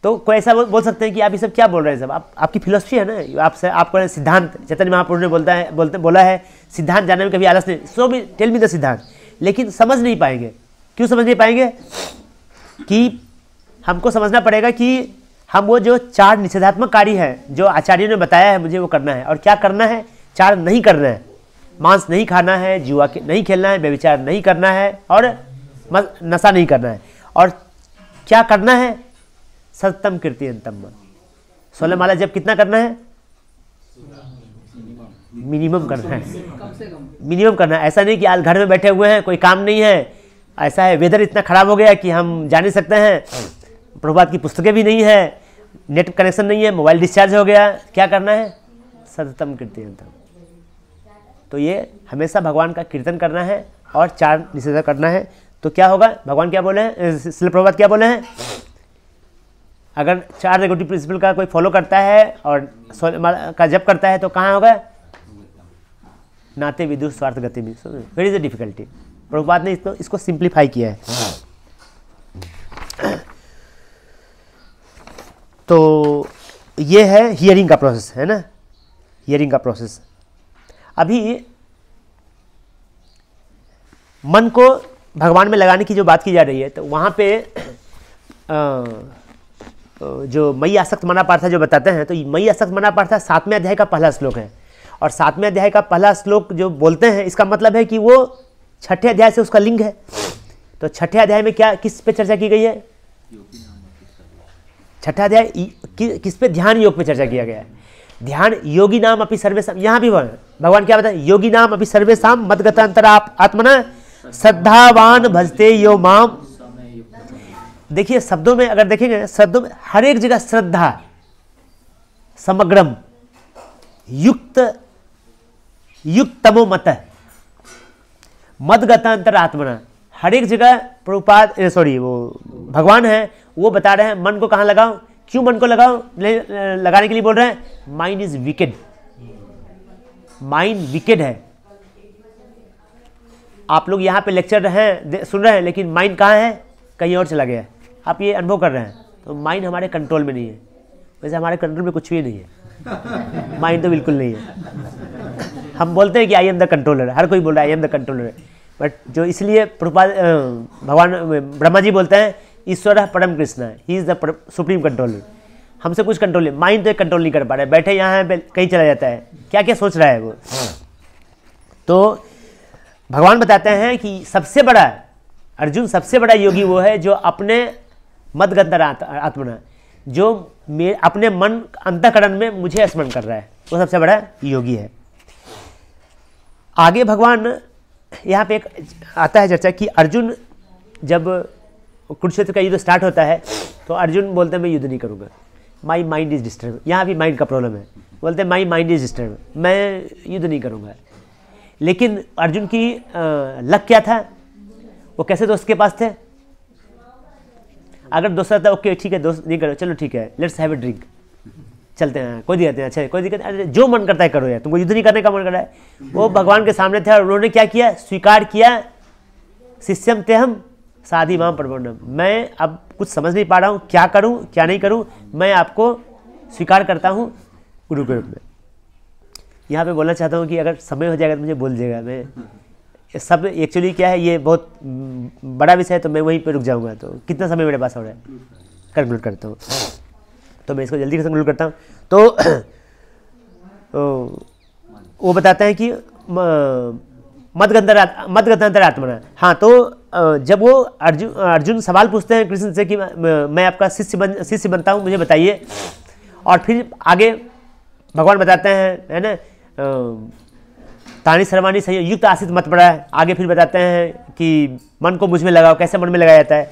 तो कोई ऐसा बोल सकते हैं कि आप ये सब क्या बोल रहे हैं सब? आप, आपकी फिलोसफी है ना? आपसे आपको सिद्धांत। चैतन्य महापुरुष ने बोलता है, बोलते, बोला है, सिद्धांत जानने में कभी आलस नहीं। सो भी टेल मी द सिद्धांत। लेकिन समझ नहीं पाएँगे। क्यों समझ नहीं पाएँगे? कि हमको समझना पड़ेगा कि हम वो जो चार निषेधात्मक कार्य है, जो आचार्यों ने बताया है, मुझे वो करना है। और क्या करना है? चार नहीं करना है। मांस नहीं खाना है, जुआ के नहीं खेलना है व्यविचार नहीं करना है, और नशा नहीं करना है। और क्या करना है? सत्यम कीर्ति अंतम सोलह माला जब कितना करना है? मिनिमम करना है। मिनिमम करना है। ऐसा नहीं कि आज घर में बैठे हुए हैं, कोई काम नहीं है। ऐसा है, वेदर इतना खराब हो गया कि हम जा नहीं सकते हैं। प्रभुपात की पुस्तकें भी नहीं है, नेट कनेक्शन नहीं है मोबाइल डिस्चार्ज हो गया, क्या करना है? सततम कीर्ति अंतम तो ये हमेशा भगवान का कीर्तन करना है और चार निषेधा करना है। तो क्या होगा? भगवान क्या बोले हैं? शिल क्या बोले हैं? अगर चार नेगेटिव प्रिंसिपल का कोई फॉलो करता है और का जप करता है तो कहाँ होगा? नाते विदुष स्वार्थ गति में। Very is the difficulty Prabhupada ने इसको इसको सिंप्लीफाई किया है। तो ये है हियरिंग का प्रोसेस है ना? हियरिंग का प्रोसेस अभी मन को भगवान में लगाने की जो बात की जा रही है तो वहाँ पे अ, जो मई आसक्त मना पार्था जो बताते हैं तो मई आसक्त मना पार्था सातवें अध्याय का पहला श्लोक है। और सातवें अध्याय का पहला श्लोक जो बोलते हैं इसका मतलब है कि वो छठे अध्याय से उसका लिंग है। तो छठे अध्याय में क्या किस पे चर्चा की गई है? छठा अध्याय कि, किस पे ध्यान योग पे चर्चा किया गया है? ध्यान योगी नाम अपनी सर्वेशम यहाँ भी भगवान क्या बताए? योगी नाम अपनी सर्वेशम मदगतांतर आप आत्मना श्रद्धावान भजते यो माम। देखिए शब्दों में अगर देखेंगे शब्दों में हर एक जगह श्रद्धा समग्रम युक्त युक्तमो मत। मदगतांतर आत्मना। हर एक जगह प्रभुपाद सॉरी वो भगवान है वो बता रहे हैं, मन को कहाँ लगाओ क्यों मन को लगाओ लगाने के लिए बोल रहे हैं mind is wicked mind wicked है। आप लोग यहाँ पे लेक्चर हैं सुन रहे हैं, लेकिन माइंड कहाँ है? कहीं और चला गया आप ये अनुभव कर रहे हैं। तो माइंड हमारे कंट्रोल में नहीं है। वैसे हमारे कंट्रोल में कुछ भी नहीं है। माइंड तो बिल्कुल नहीं है। हम बोलते हैं कि आई एम द कंट्रोलर हर कोई बोल रहा है I am the controller but जो इसलिए भगवान, ब्रह्मा जी बोलते हैं ईश्वर है, परम कृष्ण ही। इज़ द सुप्रीम कंट्रोलर हमसे कुछ कंट्रोल नहीं माइंड तो कंट्रोल नहीं कर पा रहा है। बैठे यहाँ कहीं चला जाता है। क्या क्या सोच रहा है वो? तो भगवान बताते हैं कि सबसे बड़ा, अर्जुन सबसे बड़ा योगी वो है जो अपने मदगंतर आत- आत्मना जो मे अपने मन अंतकरण में मुझे स्मरण कर रहा है। वो सबसे बड़ा योगी है। आगे भगवान यहाँ पे एक आता है चर्चा कि अर्जुन जब कुरुक्षेत्र का युद्ध स्टार्ट होता है तो अर्जुन बोलते हैं, मैं युद्ध नहीं करूँगा। माई माइंड इज़ डिस्टर्ब यहाँ भी माइंड का प्रॉब्लम है। बोलते हैं माई माइंड इज़ डिस्टर्ब मैं युद्ध नहीं करूँगा। लेकिन अर्जुन की लक क्या था? वो कैसे दोस्त के पास थे? अगर दोस्त रहता, ओके, ठीक है, दोस्त नहीं करो, चलो ठीक है लेट्स हैव ए ड्रिंक चलते हैं, कोई दिक्कत नहीं अच्छा कोई दिक्कत अरे, जो मन करता है करो यार, तुमको युद्ध नहीं करने का मन कर रहा है। वो भगवान के सामने थे और उन्होंने क्या किया? स्वीकार किया, शिष्यम थे हम साधी माम प्रबंधम मैं अब कुछ समझ नहीं पा रहा हूँ क्या करूँ, क्या नहीं करूँ। मैं आपको स्वीकार करता हूँ गुरु के रूप में। यहाँ पे बोलना चाहता हूँ कि अगर समय हो जाएगा तो मुझे बोल देगा मैं। सब एक्चुअली क्या है, ये बहुत बड़ा विषय है तो मैं वहीं पे रुक जाऊँगा। तो कितना समय मेरे पास हो रहा है? कंक्लूड करता हूँ। तो मैं इसको जल्दी से कंक्लूड करता हूँ। तो तो वो बताते हैं कि, म- मदगंधर मदगंधर आत्मना हाँ तो जब वो अर्जुन अर्जुन सवाल पूछते हैं कृष्ण से कि, मैं आपका शिष्य बन, शिष्य बनता हूँ, मुझे बताइए। और फिर आगे भगवान बताते हैं, है ना तानी सर्वाणी सही, युक्त आशित मत पड़ा है। आगे फिर बताते हैं कि मन को मुझमें लगाओ, कैसे मन में लगाया जाता है।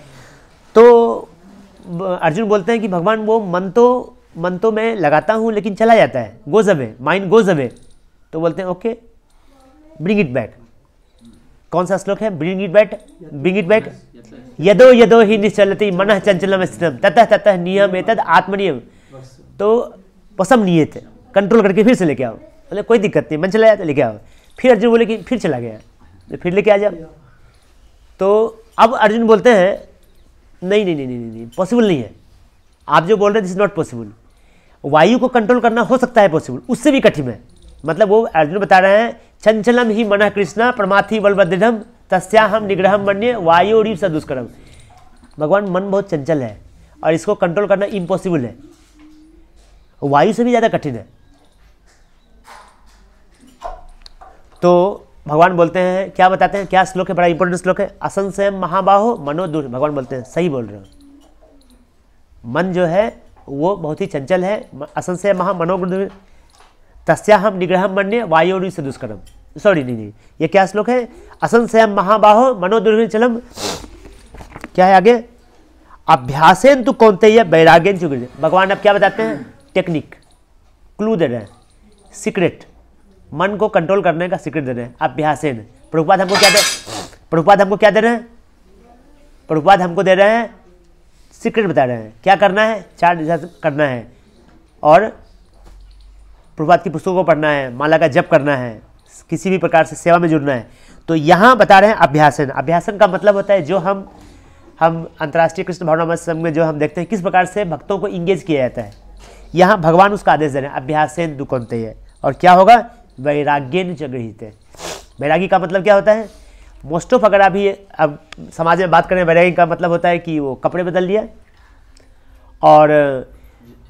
तो अर्जुन बोलते हैं कि भगवान, वो मन तो मन तो मैं लगाता हूँ, लेकिन चला जाता है। Goes away mind goes away तो बोलते हैं ओके ब्रिंग इट बैक कौन सा श्लोक है? Bring it back bring it back यदो यदो ही निश्चलती मन चंचलम स्थितम। ततः ततः नियम एतद आत्मनियम। तो पसम नियत कंट्रोल करके फिर से लेके आओ। बोले कोई दिक्कत नहीं मन चला जाता लेके आओ। फिर अर्जुन बोले कि फिर चला गया। तो फिर लेके आ जाओ। तो अब अर्जुन बोलते हैं नहीं नहीं नहीं नहीं नहीं, नहीं पॉसिबल नहीं है। आप जो बोल रहे हैं दिस इज़ नॉट पॉसिबल वायु को कंट्रोल करना हो सकता है पॉसिबल उससे भी कठिन है। मतलब वो अर्जुन बता रहे हैं चंचलम ही मन कृष्णा प्रमाथि बलभद्रम तस्या हम निग्रह मन्य वायु और सदुष्करम। भगवान मन बहुत चंचल है और इसको कंट्रोल करना इम्पॉसिबल है। वायु से भी ज़्यादा कठिन है। तो भगवान बोलते हैं, क्या बताते हैं, क्या श्लोक है, बड़ा इंपॉर्टेंट श्लोक है? असन असंशय महाबाहो मनोदुर भगवान बोलते हैं, सही बोल रहे हो। मन जो है, वो बहुत ही चंचल है। म- असंशय महा मनोगुण तस्या हम निग्रह मन्य वायु से दुष्करम सॉरी नहीं नहीं। ये क्या श्लोक है? असंशय महाबाहो मनोदुर्चलम क्या है आगे? अभ्यासेन तु कौनते ये वैराग्यन चुके भगवान अब क्या बताते हैं? टेक्निक क्लू दे रहे हैं। सीक्रेट मन को कंट्रोल करने का सीक्रेट दे रहे हैं। अभ्यासेन। प्रभुपाद हमको क्या दे? प्रभुपाद हमको क्या दे रहे हैं? प्रभुपाद हमको दे रहे हैं। सीक्रेट बता रहे हैं। क्या करना है? चार करना है। और प्रभुपाद की पुस्तकों को पढ़ना है, माला का जप करना है, किसी भी प्रकार से सेवा में जुड़ना है। तो यहाँ बता रहे हैं अभ्यासन। अभ्यासन का मतलब होता है जो हम हम अंतर्राष्ट्रीय कृष्ण भावना संघ में जो हम देखते हैं, किस प्रकार से भक्तों को इंगेज किया जाता है। यहाँ भगवान उसका आदेश दे रहे हैं, अभ्यासेन दुकंते है और क्या होगा? वैराग्यन च गृहित। वैरागी का मतलब क्या होता है? मोस्ट ऑफ़ अगर अभी अब समाज में बात करें वैरागी का मतलब होता है कि वो कपड़े बदल लिया और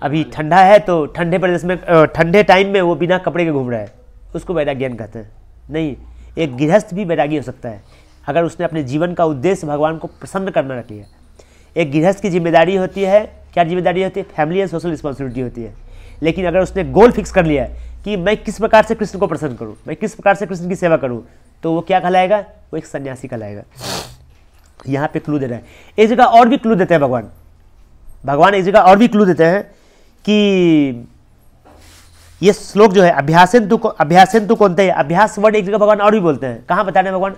अभी ठंडा है तो ठंडे प्रदेश में ठंडे टाइम में वो बिना कपड़े के घूम रहा है। उसको वैराग्यन कहते हैं। नहीं, एक गृहस्थ भी वैरागी हो सकता है। अगर उसने अपने जीवन का उद्देश्य भगवान को प्रसन्न करना रख लिया। एक गृहस्थ की ज़िम्मेदारी होती है, क्या ज़िम्मेदारी होती है? फैमिली एंड सोशल रिस्पॉन्सिबिलिटी होती है। लेकिन अगर उसने गोल फिक्स कर लिया कि मैं किस प्रकार से कृष्ण को प्रसन्न करूँ, मैं किस प्रकार से कृष्ण की सेवा करूँ तो वो क्या कहलाएगा? वो एक सन्यासी कहलाएगा। यहाँ पे क्लू दे रहा है। एक जगह और भी क्लू देते हैं भगवान। भगवान एक जगह और भी क्लू देते हैं। कि ये श्लोक जो है अभ्यासन तु अभ्यासन तु कौन है? अभ्यास वर्ड एक जगह भगवान और भी बोलते हैं। कहाँ बता रहे हैं भगवान?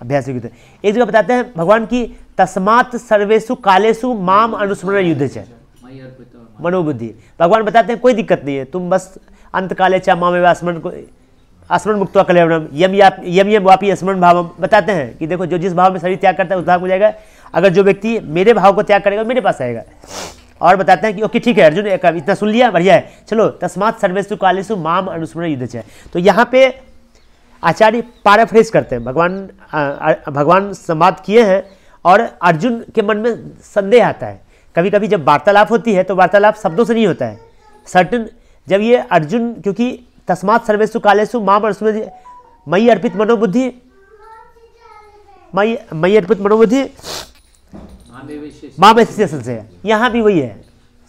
अभ्यास युक्त एक जगह बताते हैं भगवान की, तस्मात सर्वेशु कालेशु माम अनुस्मरण युद्ध च। मनोबुद्धि। भगवान बताते हैं, कोई दिक्कत नहीं है। तुम बस अंत काले चा माम स्मरण को स्मरण मुक्त कल्याणम। यम या, यम यम वापी स्मरण भावम। बताते हैं कि देखो, जो जिस भाव में शरीर त्याग करता है, उस भाव में जाएगा। अगर जो व्यक्ति मेरे भाव को त्याग करेगा मेरे पास आएगा। और बताते हैं कि ओके ठीक है अर्जुन इतना सुन लिया बढ़िया है। चलो तस्मात सर्वेशु कालेशु माम अनुस्मरण युद्ध तो यहाँ पे आचार्य पैराफ्रेज करते हैं। भगवान आ, भगवान संवाद किए हैं और अर्जुन के मन में संदेह आता है। कभी कभी जब वार्तालाप होती है तो वार्तालाप शब्दों से नहीं होता है। सर्टन जब ये अर्जुन क्योंकि तस्मात सर्वेशु कालेशु माम अनुस्मृति मई अर्पित मनोबुद्धि मई मई अर्पित मनोबुद्धि माँ में से संशय यहाँ भी वही है।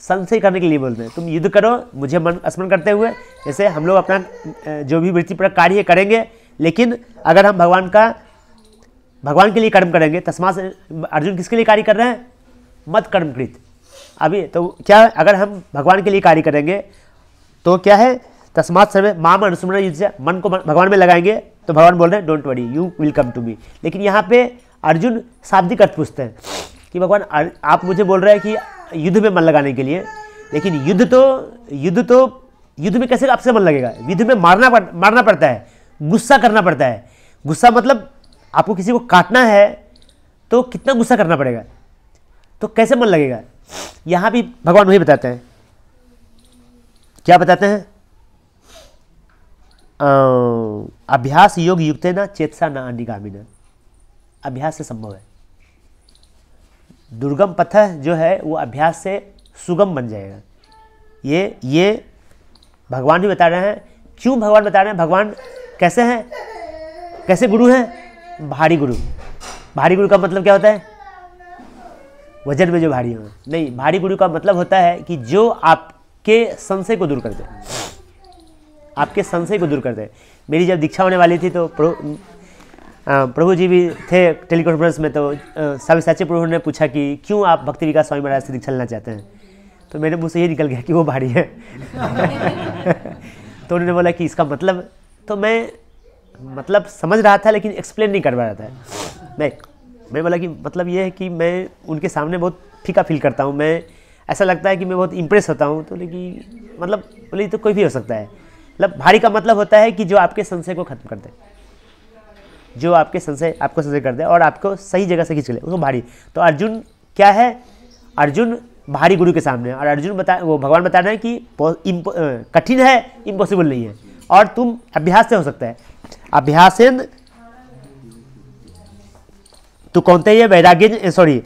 संशय करने के लिए बोलते हैं। तुम युद्ध करो, मुझे मन स्मरण करते हुए। जैसे हम लोग अपना जो भी वृत्ति पर कार्य करेंगे, लेकिन अगर हम भगवान का, भगवान के लिए कर्म करेंगे तस्मा से अर्जुन किसके लिए कार्य कर रहे हैं? मत कर्मकृत अभी तो क्या, अगर हम भगवान के लिए कार्य करेंगे तो क्या है? तस्मात सर्वे माम अनुस्मरण युद्ध मन को भगवान में लगाएँगे तो भगवान बोल रहे हैं don't worry you will come to me लेकिन यहाँ पे अर्जुन शाब्दिक अर्थ पूछते हैं। कि भगवान आप मुझे बोल रहे हैं कि युद्ध में मन लगाने के लिए लेकिन युद्ध तो युद्ध तो युद्ध में कैसे आपसे मन लगेगा? युद्ध में मारना पड़, मारना पड़ता है गुस्सा करना पड़ता है। गुस्सा मतलब आपको किसी को काटना है तो कितना गुस्सा करना पड़ेगा? तो कैसे मन लगेगा? यहाँ भी भगवान वही बताते हैं। क्या बताते हैं? अभ्यास योग युक्त ना चेतसा ना अनिगामी ना अभ्यास से संभव है। दुर्गम पथ जो है, वो अभ्यास से सुगम बन जाएगा। ये ये भगवान भी बता रहे हैं। क्यों भगवान बता रहे हैं? भगवान कैसे हैं? कैसे गुरु हैं? भारी गुरु। भारी गुरु का मतलब क्या होता है? वज़न में जो भारी हो। नहीं, भारी गुरु का मतलब होता है कि जो आपके संशय को दूर कर दे। आपके संशय को दूर कर दे। मेरी जब दीक्षा होने वाली थी तो प्रभु जी भी थे टेलीकॉन्फ्रेंस में तो स्वामी साची प्रभु ने पूछा कि क्यों आप भक्ति विकास स्वामी महाराज से दीक्षा लेना चाहते हैं? तो मेरे मुँह से ये निकल गया कि वो भारी है। तो उन्होंने बोला कि इसका मतलब तो मैं मतलब समझ रहा था, लेकिन एक्सप्लेन नहीं कर पा रहा था। मैं मैं बोला कि मतलब ये है कि मैं उनके सामने बहुत फीका फील करता हूँ। मैं, ऐसा लगता है कि मैं बहुत इम्प्रेस होता हूँ। तो लेकिन मतलब बोले तो कोई भी हो सकता है। मतलब भारी का मतलब होता है कि जो आपके संशय को खत्म कर दे। जो आपके संशय आपको संशय कर दे और आपको सही जगह से खींच ले, उसको भारी। तो अर्जुन क्या है? अर्जुन भारी गुरु के सामने और अर्जुन बता, वो भगवान बता रहे हैं कि कठिन है इम्पॉसिबल नहीं है। और तुम अभ्यास से हो सकता है। अभ्यासेन तो कौनते ये? वैराग्य सॉरी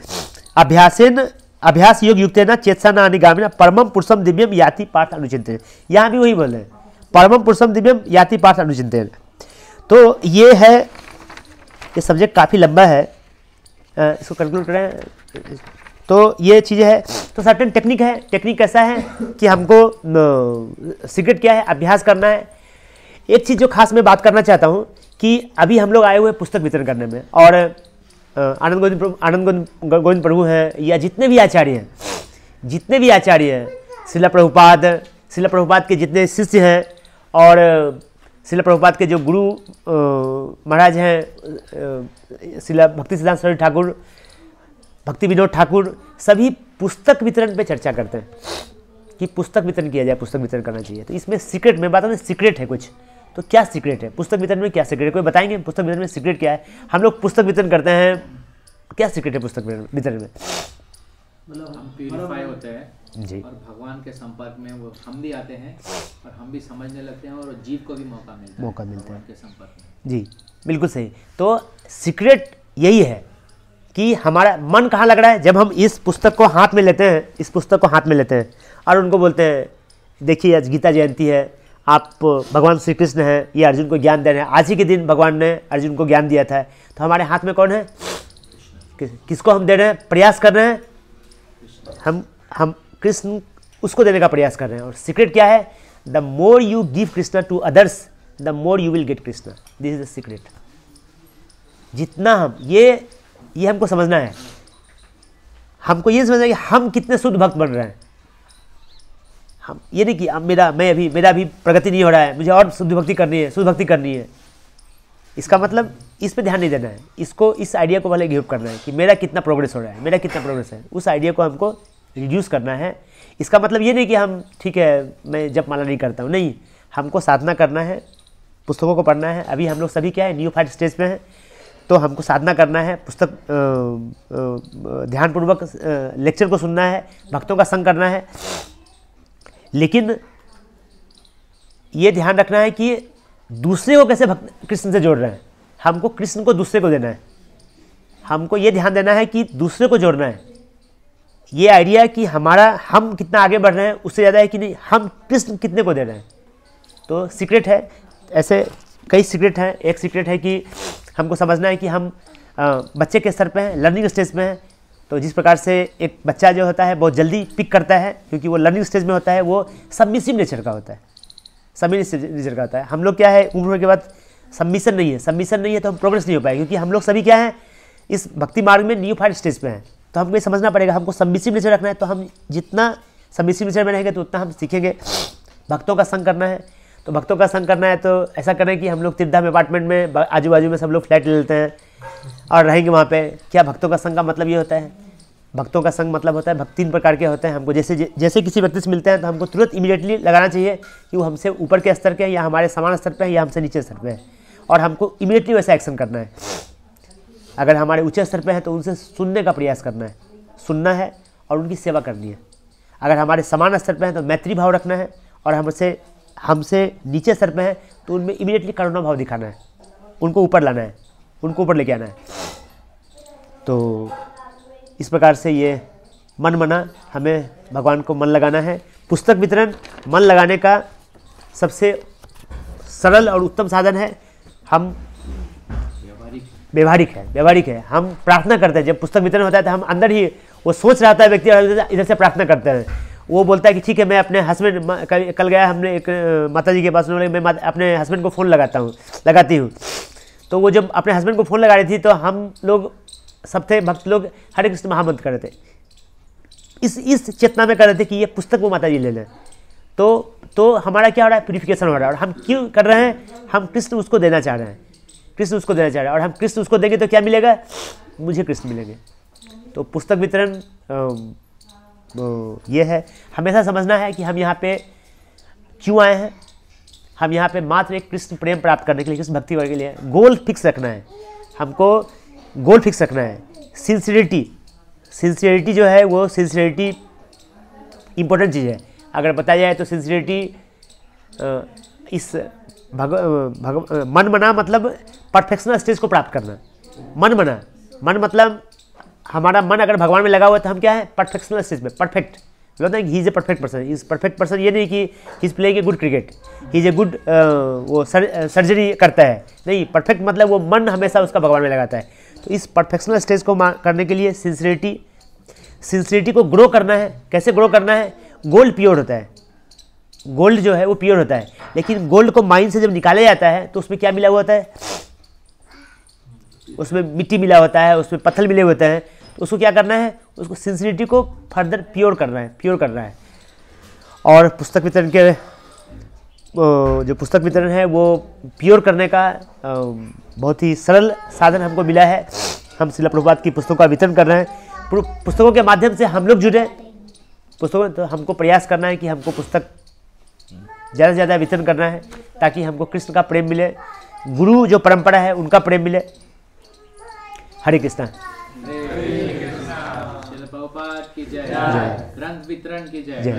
अभ्यासेन, अभ्यास योग युक्त ना चेतसा ना अनुगामी परमम पुरुषम दिव्यम याति पार्थ अनुचिंतन यहाँ भी वही बोल रहे हैं। परमम पुरुषम दिव्यम याति पार्थ अनुचिंतन तो ये है ये सब्जेक्ट काफ़ी लंबा है। इसको कंक्लूड करें। तो ये चीज़ है। तो सर्टेन टेक्निक है। टेक्निक कैसा है कि हमको सीक्रेट क्या है? अभ्यास करना है। एक चीज़ जो खास मैं बात करना चाहता हूँ कि अभी हम लोग आए हुए पुस्तक वितरण करने में और आनंद गोविंद प्रभु, आनंद गोविंद प्रभु हैं या जितने भी आचार्य हैं, जितने भी आचार्य हैं, शिला प्रभुपाद शिला प्रभुपाद के जितने शिष्य हैं और शिला प्रभुपाद के जो गुरु महाराज हैं शिला, भक्ति सिद्धांत सरस्वती ठाकुर, भक्ति विनोद ठाकुर, सभी पुस्तक वितरण पे चर्चा करते हैं कि पुस्तक वितरण किया जाए, पुस्तक वितरण करना चाहिए। तो इसमें सीक्रेट मैं बता सीक्रेट है कुछ। तो क्या सीक्रेट है? पुस्तक वितरण में क्या सीक्रेट है? कोई बताएँगे? पुस्तक वितरण में सीक्रेट क्या है? हम लोग पुस्तक वितरण करते हैं। क्या सीक्रेट है पुस्तक वितरण में? मतलब हम प्यूरिफाई होते हैं। जी। और भगवान के संपर्क में वो हम भी आते हैं और हम भी समझने लगते हैं और जीव को भी मौका मिलता मौका है मिलता है। के संपर्क में। जी बिल्कुल सही। तो सीक्रेट यही है कि हमारा मन कहाँ लग रहा है? जब हम इस पुस्तक को हाथ में लेते हैं इस पुस्तक को हाथ में लेते हैं और उनको बोलते हैं देखिए आज गीता जयंती है आप भगवान श्री कृष्ण हैं ये अर्जुन को ज्ञान दे रहे हैं। आज ही के दिन भगवान ने अर्जुन को ज्ञान दिया था। तो हमारे हाथ में कौन है? कि, किसको हम दे रहे हैं? प्रयास कर रहे हैं? हम हम कृष्ण उसको देने का प्रयास कर रहे हैं। और सीक्रेट क्या है? The more you give Krishna to others the more you will get Krishna this is the secret जितना हम, ये ये हमको समझना है। हमको ये समझना है कि हम कितने शुद्ध भक्त बन रहे हैं। हम, ये नहीं कि अब मेरा, मैं अभी, मेरा अभी प्रगति नहीं हो रहा है। मुझे और शुद्ध भक्ति करनी है, शुद्ध भक्ति करनी है। इसका मतलब इस पे ध्यान नहीं देना है। इसको, इस आइडिया को पहले गिव करना है कि मेरा कितना प्रोग्रेस हो रहा है, मेरा कितना प्रोग्रेस है। उस आइडिया को हमको रिड्यूस करना है। इसका मतलब ये नहीं कि हम, ठीक है, मैं जब माला नहीं करता हूँ। नहीं, हमको साधना करना है, पुस्तकों को पढ़ना है। अभी हम लोग सभी क्या है न्यू फाइट स्टेज पे हैं तो हमको साधना करना है, पुस्तक ध्यानपूर्वक लेक्चर को सुनना है, भक्तों का संग करना है। लेकिन ये ध्यान रखना है कि दूसरे को कैसे भक्त, कृष्ण से जोड़ रहे हैं। हमको कृष्ण को दूसरे को देना है। हमको ये ध्यान देना है कि दूसरे को जोड़ना है। ये आइडिया कि हमारा, हम कितना आगे बढ़ रहे हैं, उससे ज़्यादा है कि नहीं, हम कृष्ण कितने को दे रहे हैं। तो सीक्रेट है, ऐसे कई सीक्रेट हैं। एक सीक्रेट है कि हमको समझना है कि हम बच्चे के स्तर पे हैं लर्निंग स्टेज में हैं। तो जिस प्रकार से एक बच्चा जो होता है, बहुत जल्दी पिक करता है, क्योंकि वो लर्निंग स्टेज में होता है, वो सबमिसिव नेचर का होता है। सबमिसिव नेचर का होता है। हम लोग क्या है, उम्र के बाद सबमिशन नहीं है। सबमिशन नहीं है तो हम प्रोग्रेस नहीं हो पाए क्योंकि हम लोग सभी क्या हैं, इस भक्ति मार्ग में न्यू फाइट स्टेज पे हैं। तो हमको ये समझना पड़ेगा, हमको सबमिसिव नेचर रखना है तो हम जितना सबमिसिव नेचर में रहेंगे तो उतना हम सीखेंगे। भक्तों का संग करना है तो भक्तों का संग करना है तो ऐसा करें कि हम लोग तीर्थधाम अपार्टमेंट में आजू बाजू में सब लोग फ्लैट ले लेते हैं और रहेंगे वहाँ पे। क्या भक्तों का संग का मतलब ये होता है? भक्तों का संग मतलब होता है, भक्त तीन प्रकार के होते हैं हमको। जैसे जैसे किसी व्यक्ति से मिलते हैं तो हमको तुरंत इमीडिएटली लगाना चाहिए कि वो हमसे ऊपर के स्तर के हैं या हमारे समान स्तर पे है या हमसे नीचे स्तर पे है। और हमको इमीडिएटली वैसा एक्शन करना है। अगर हमारे ऊँचे स्तर पे हैं तो उनसे सुनने का प्रयास करना है। सुनना है और उनकी सेवा करनी है। अगर हमारे समान स्तर पे हैं तो मैत्री भाव रखना है और हमसे हमसे नीचे स्तर पे हैं तो उनमें इमीडिएटली करुणा भाव दिखाना है। उनको ऊपर लाना है, उनको ऊपर लेके आना है। तो इस प्रकार से ये मन मना हमें भगवान को मन लगाना है। पुस्तक वितरण, मन लगाने का सबसे सरल और उत्तम साधन है। हम व्यवहारिक है व्यवहारिक है। हम प्रार्थना करते हैं जब पुस्तक वितरण होता है तो हम अंदर ही वो सोच रहा है व्यक्ति इधर से प्रार्थना करते हैं। वो बोलता है कि ठीक है मैं अपने हस्बैंड कल, कल गया हमने एक माता जी के पास उन्होंने मैं अपने हस्बैंड को फ़ोन लगाता हूँ लगाती हूँ। तो वो जब अपने हस्बैंड को फ़ोन लगा रही थी तो हम लोग सब थे भक्त लोग हरे कृष्ण महामंत्र कर रहे थे। इस इस चेतना में कर रहे थे कि ये पुस्तक वो माता जी ले लें। तो तो हमारा क्या हो रहा है? प्यूरिफिकेशन हो रहा है। और हम क्यों कर रहे हैं? हम कृष्ण उसको देना चाह रहे हैं। कृष्ण उसको देना चाह रहे हैं। और हम कृष्ण उसको देंगे तो क्या मिलेगा? मुझे कृष्ण मिलेंगे। तो पुस्तक वितरण ये है। हमेशा समझना है कि हम यहाँ पे क्यों आए हैं? हम यहाँ पे मात्र एक कृष्ण प्रेम प्राप्त करने के लिए, कृष्ण भक्ति वर्ग के लिए गोल फिक्स रखना है। हमको गोल फिक्स रखना है। सिंसियरिटी सिंसियरिटी जो है, वो सिंसियरिटी इम्पोर्टेंट चीज़ है। अगर बताया जाए तो सिंसियरिटी इस भग, भग मन मना मतलब परफेक्शनल स्टेज को प्राप्त करना। मन मना मन मतलब हमारा मन अगर भगवान में लगा हुआ है तो हम क्या है? परफेक्शनल स्टेज में। परफेक्ट बोलते हैं he is a perfect person is perfect person ये नहीं कि he is playing a good cricket he is a good वो सर, सर्जरी करता है। नहीं परफेक्ट मतलब वो मन हमेशा उसका भगवान में लगाता है। तो इस परफेक्शनल स्टेज को करने के लिए सिंसियरिटी सिंसियरिटी को ग्रो करना है। कैसे ग्रो करना है? गोल्ड प्योर होता है। गोल्ड जो है वो प्योर होता है। लेकिन गोल्ड को माइन से जब निकाला जाता है तो उसमें क्या मिला हुआ होता है? उसमें मिट्टी मिला होता है, उसमें पत्थर मिले होते हैं। तो उसको क्या करना है? उसको सिंसियरिटी को फर्दर प्योर करना है प्योर करना है। और पुस्तक वितरण के जो पुस्तक वितरण है, वो प्योर करने का बहुत ही सरल साधन हमको मिला है। हम शिला प्रभुपात की पुस्तकों का वितरण कर रहे हैं। पुस्तकों के माध्यम से हम लोग जुड़े। पुस्तकों तो हमको प्रयास करना है कि हमको पुस्तक ज़्यादा से ज़्यादा वितरण करना है ताकि हमको कृष्ण का प्रेम मिले गुरु जो परंपरा है उनका प्रेम मिले। हरे कृष्णा। की जय। ग्रंथ वितरण की जय। जय।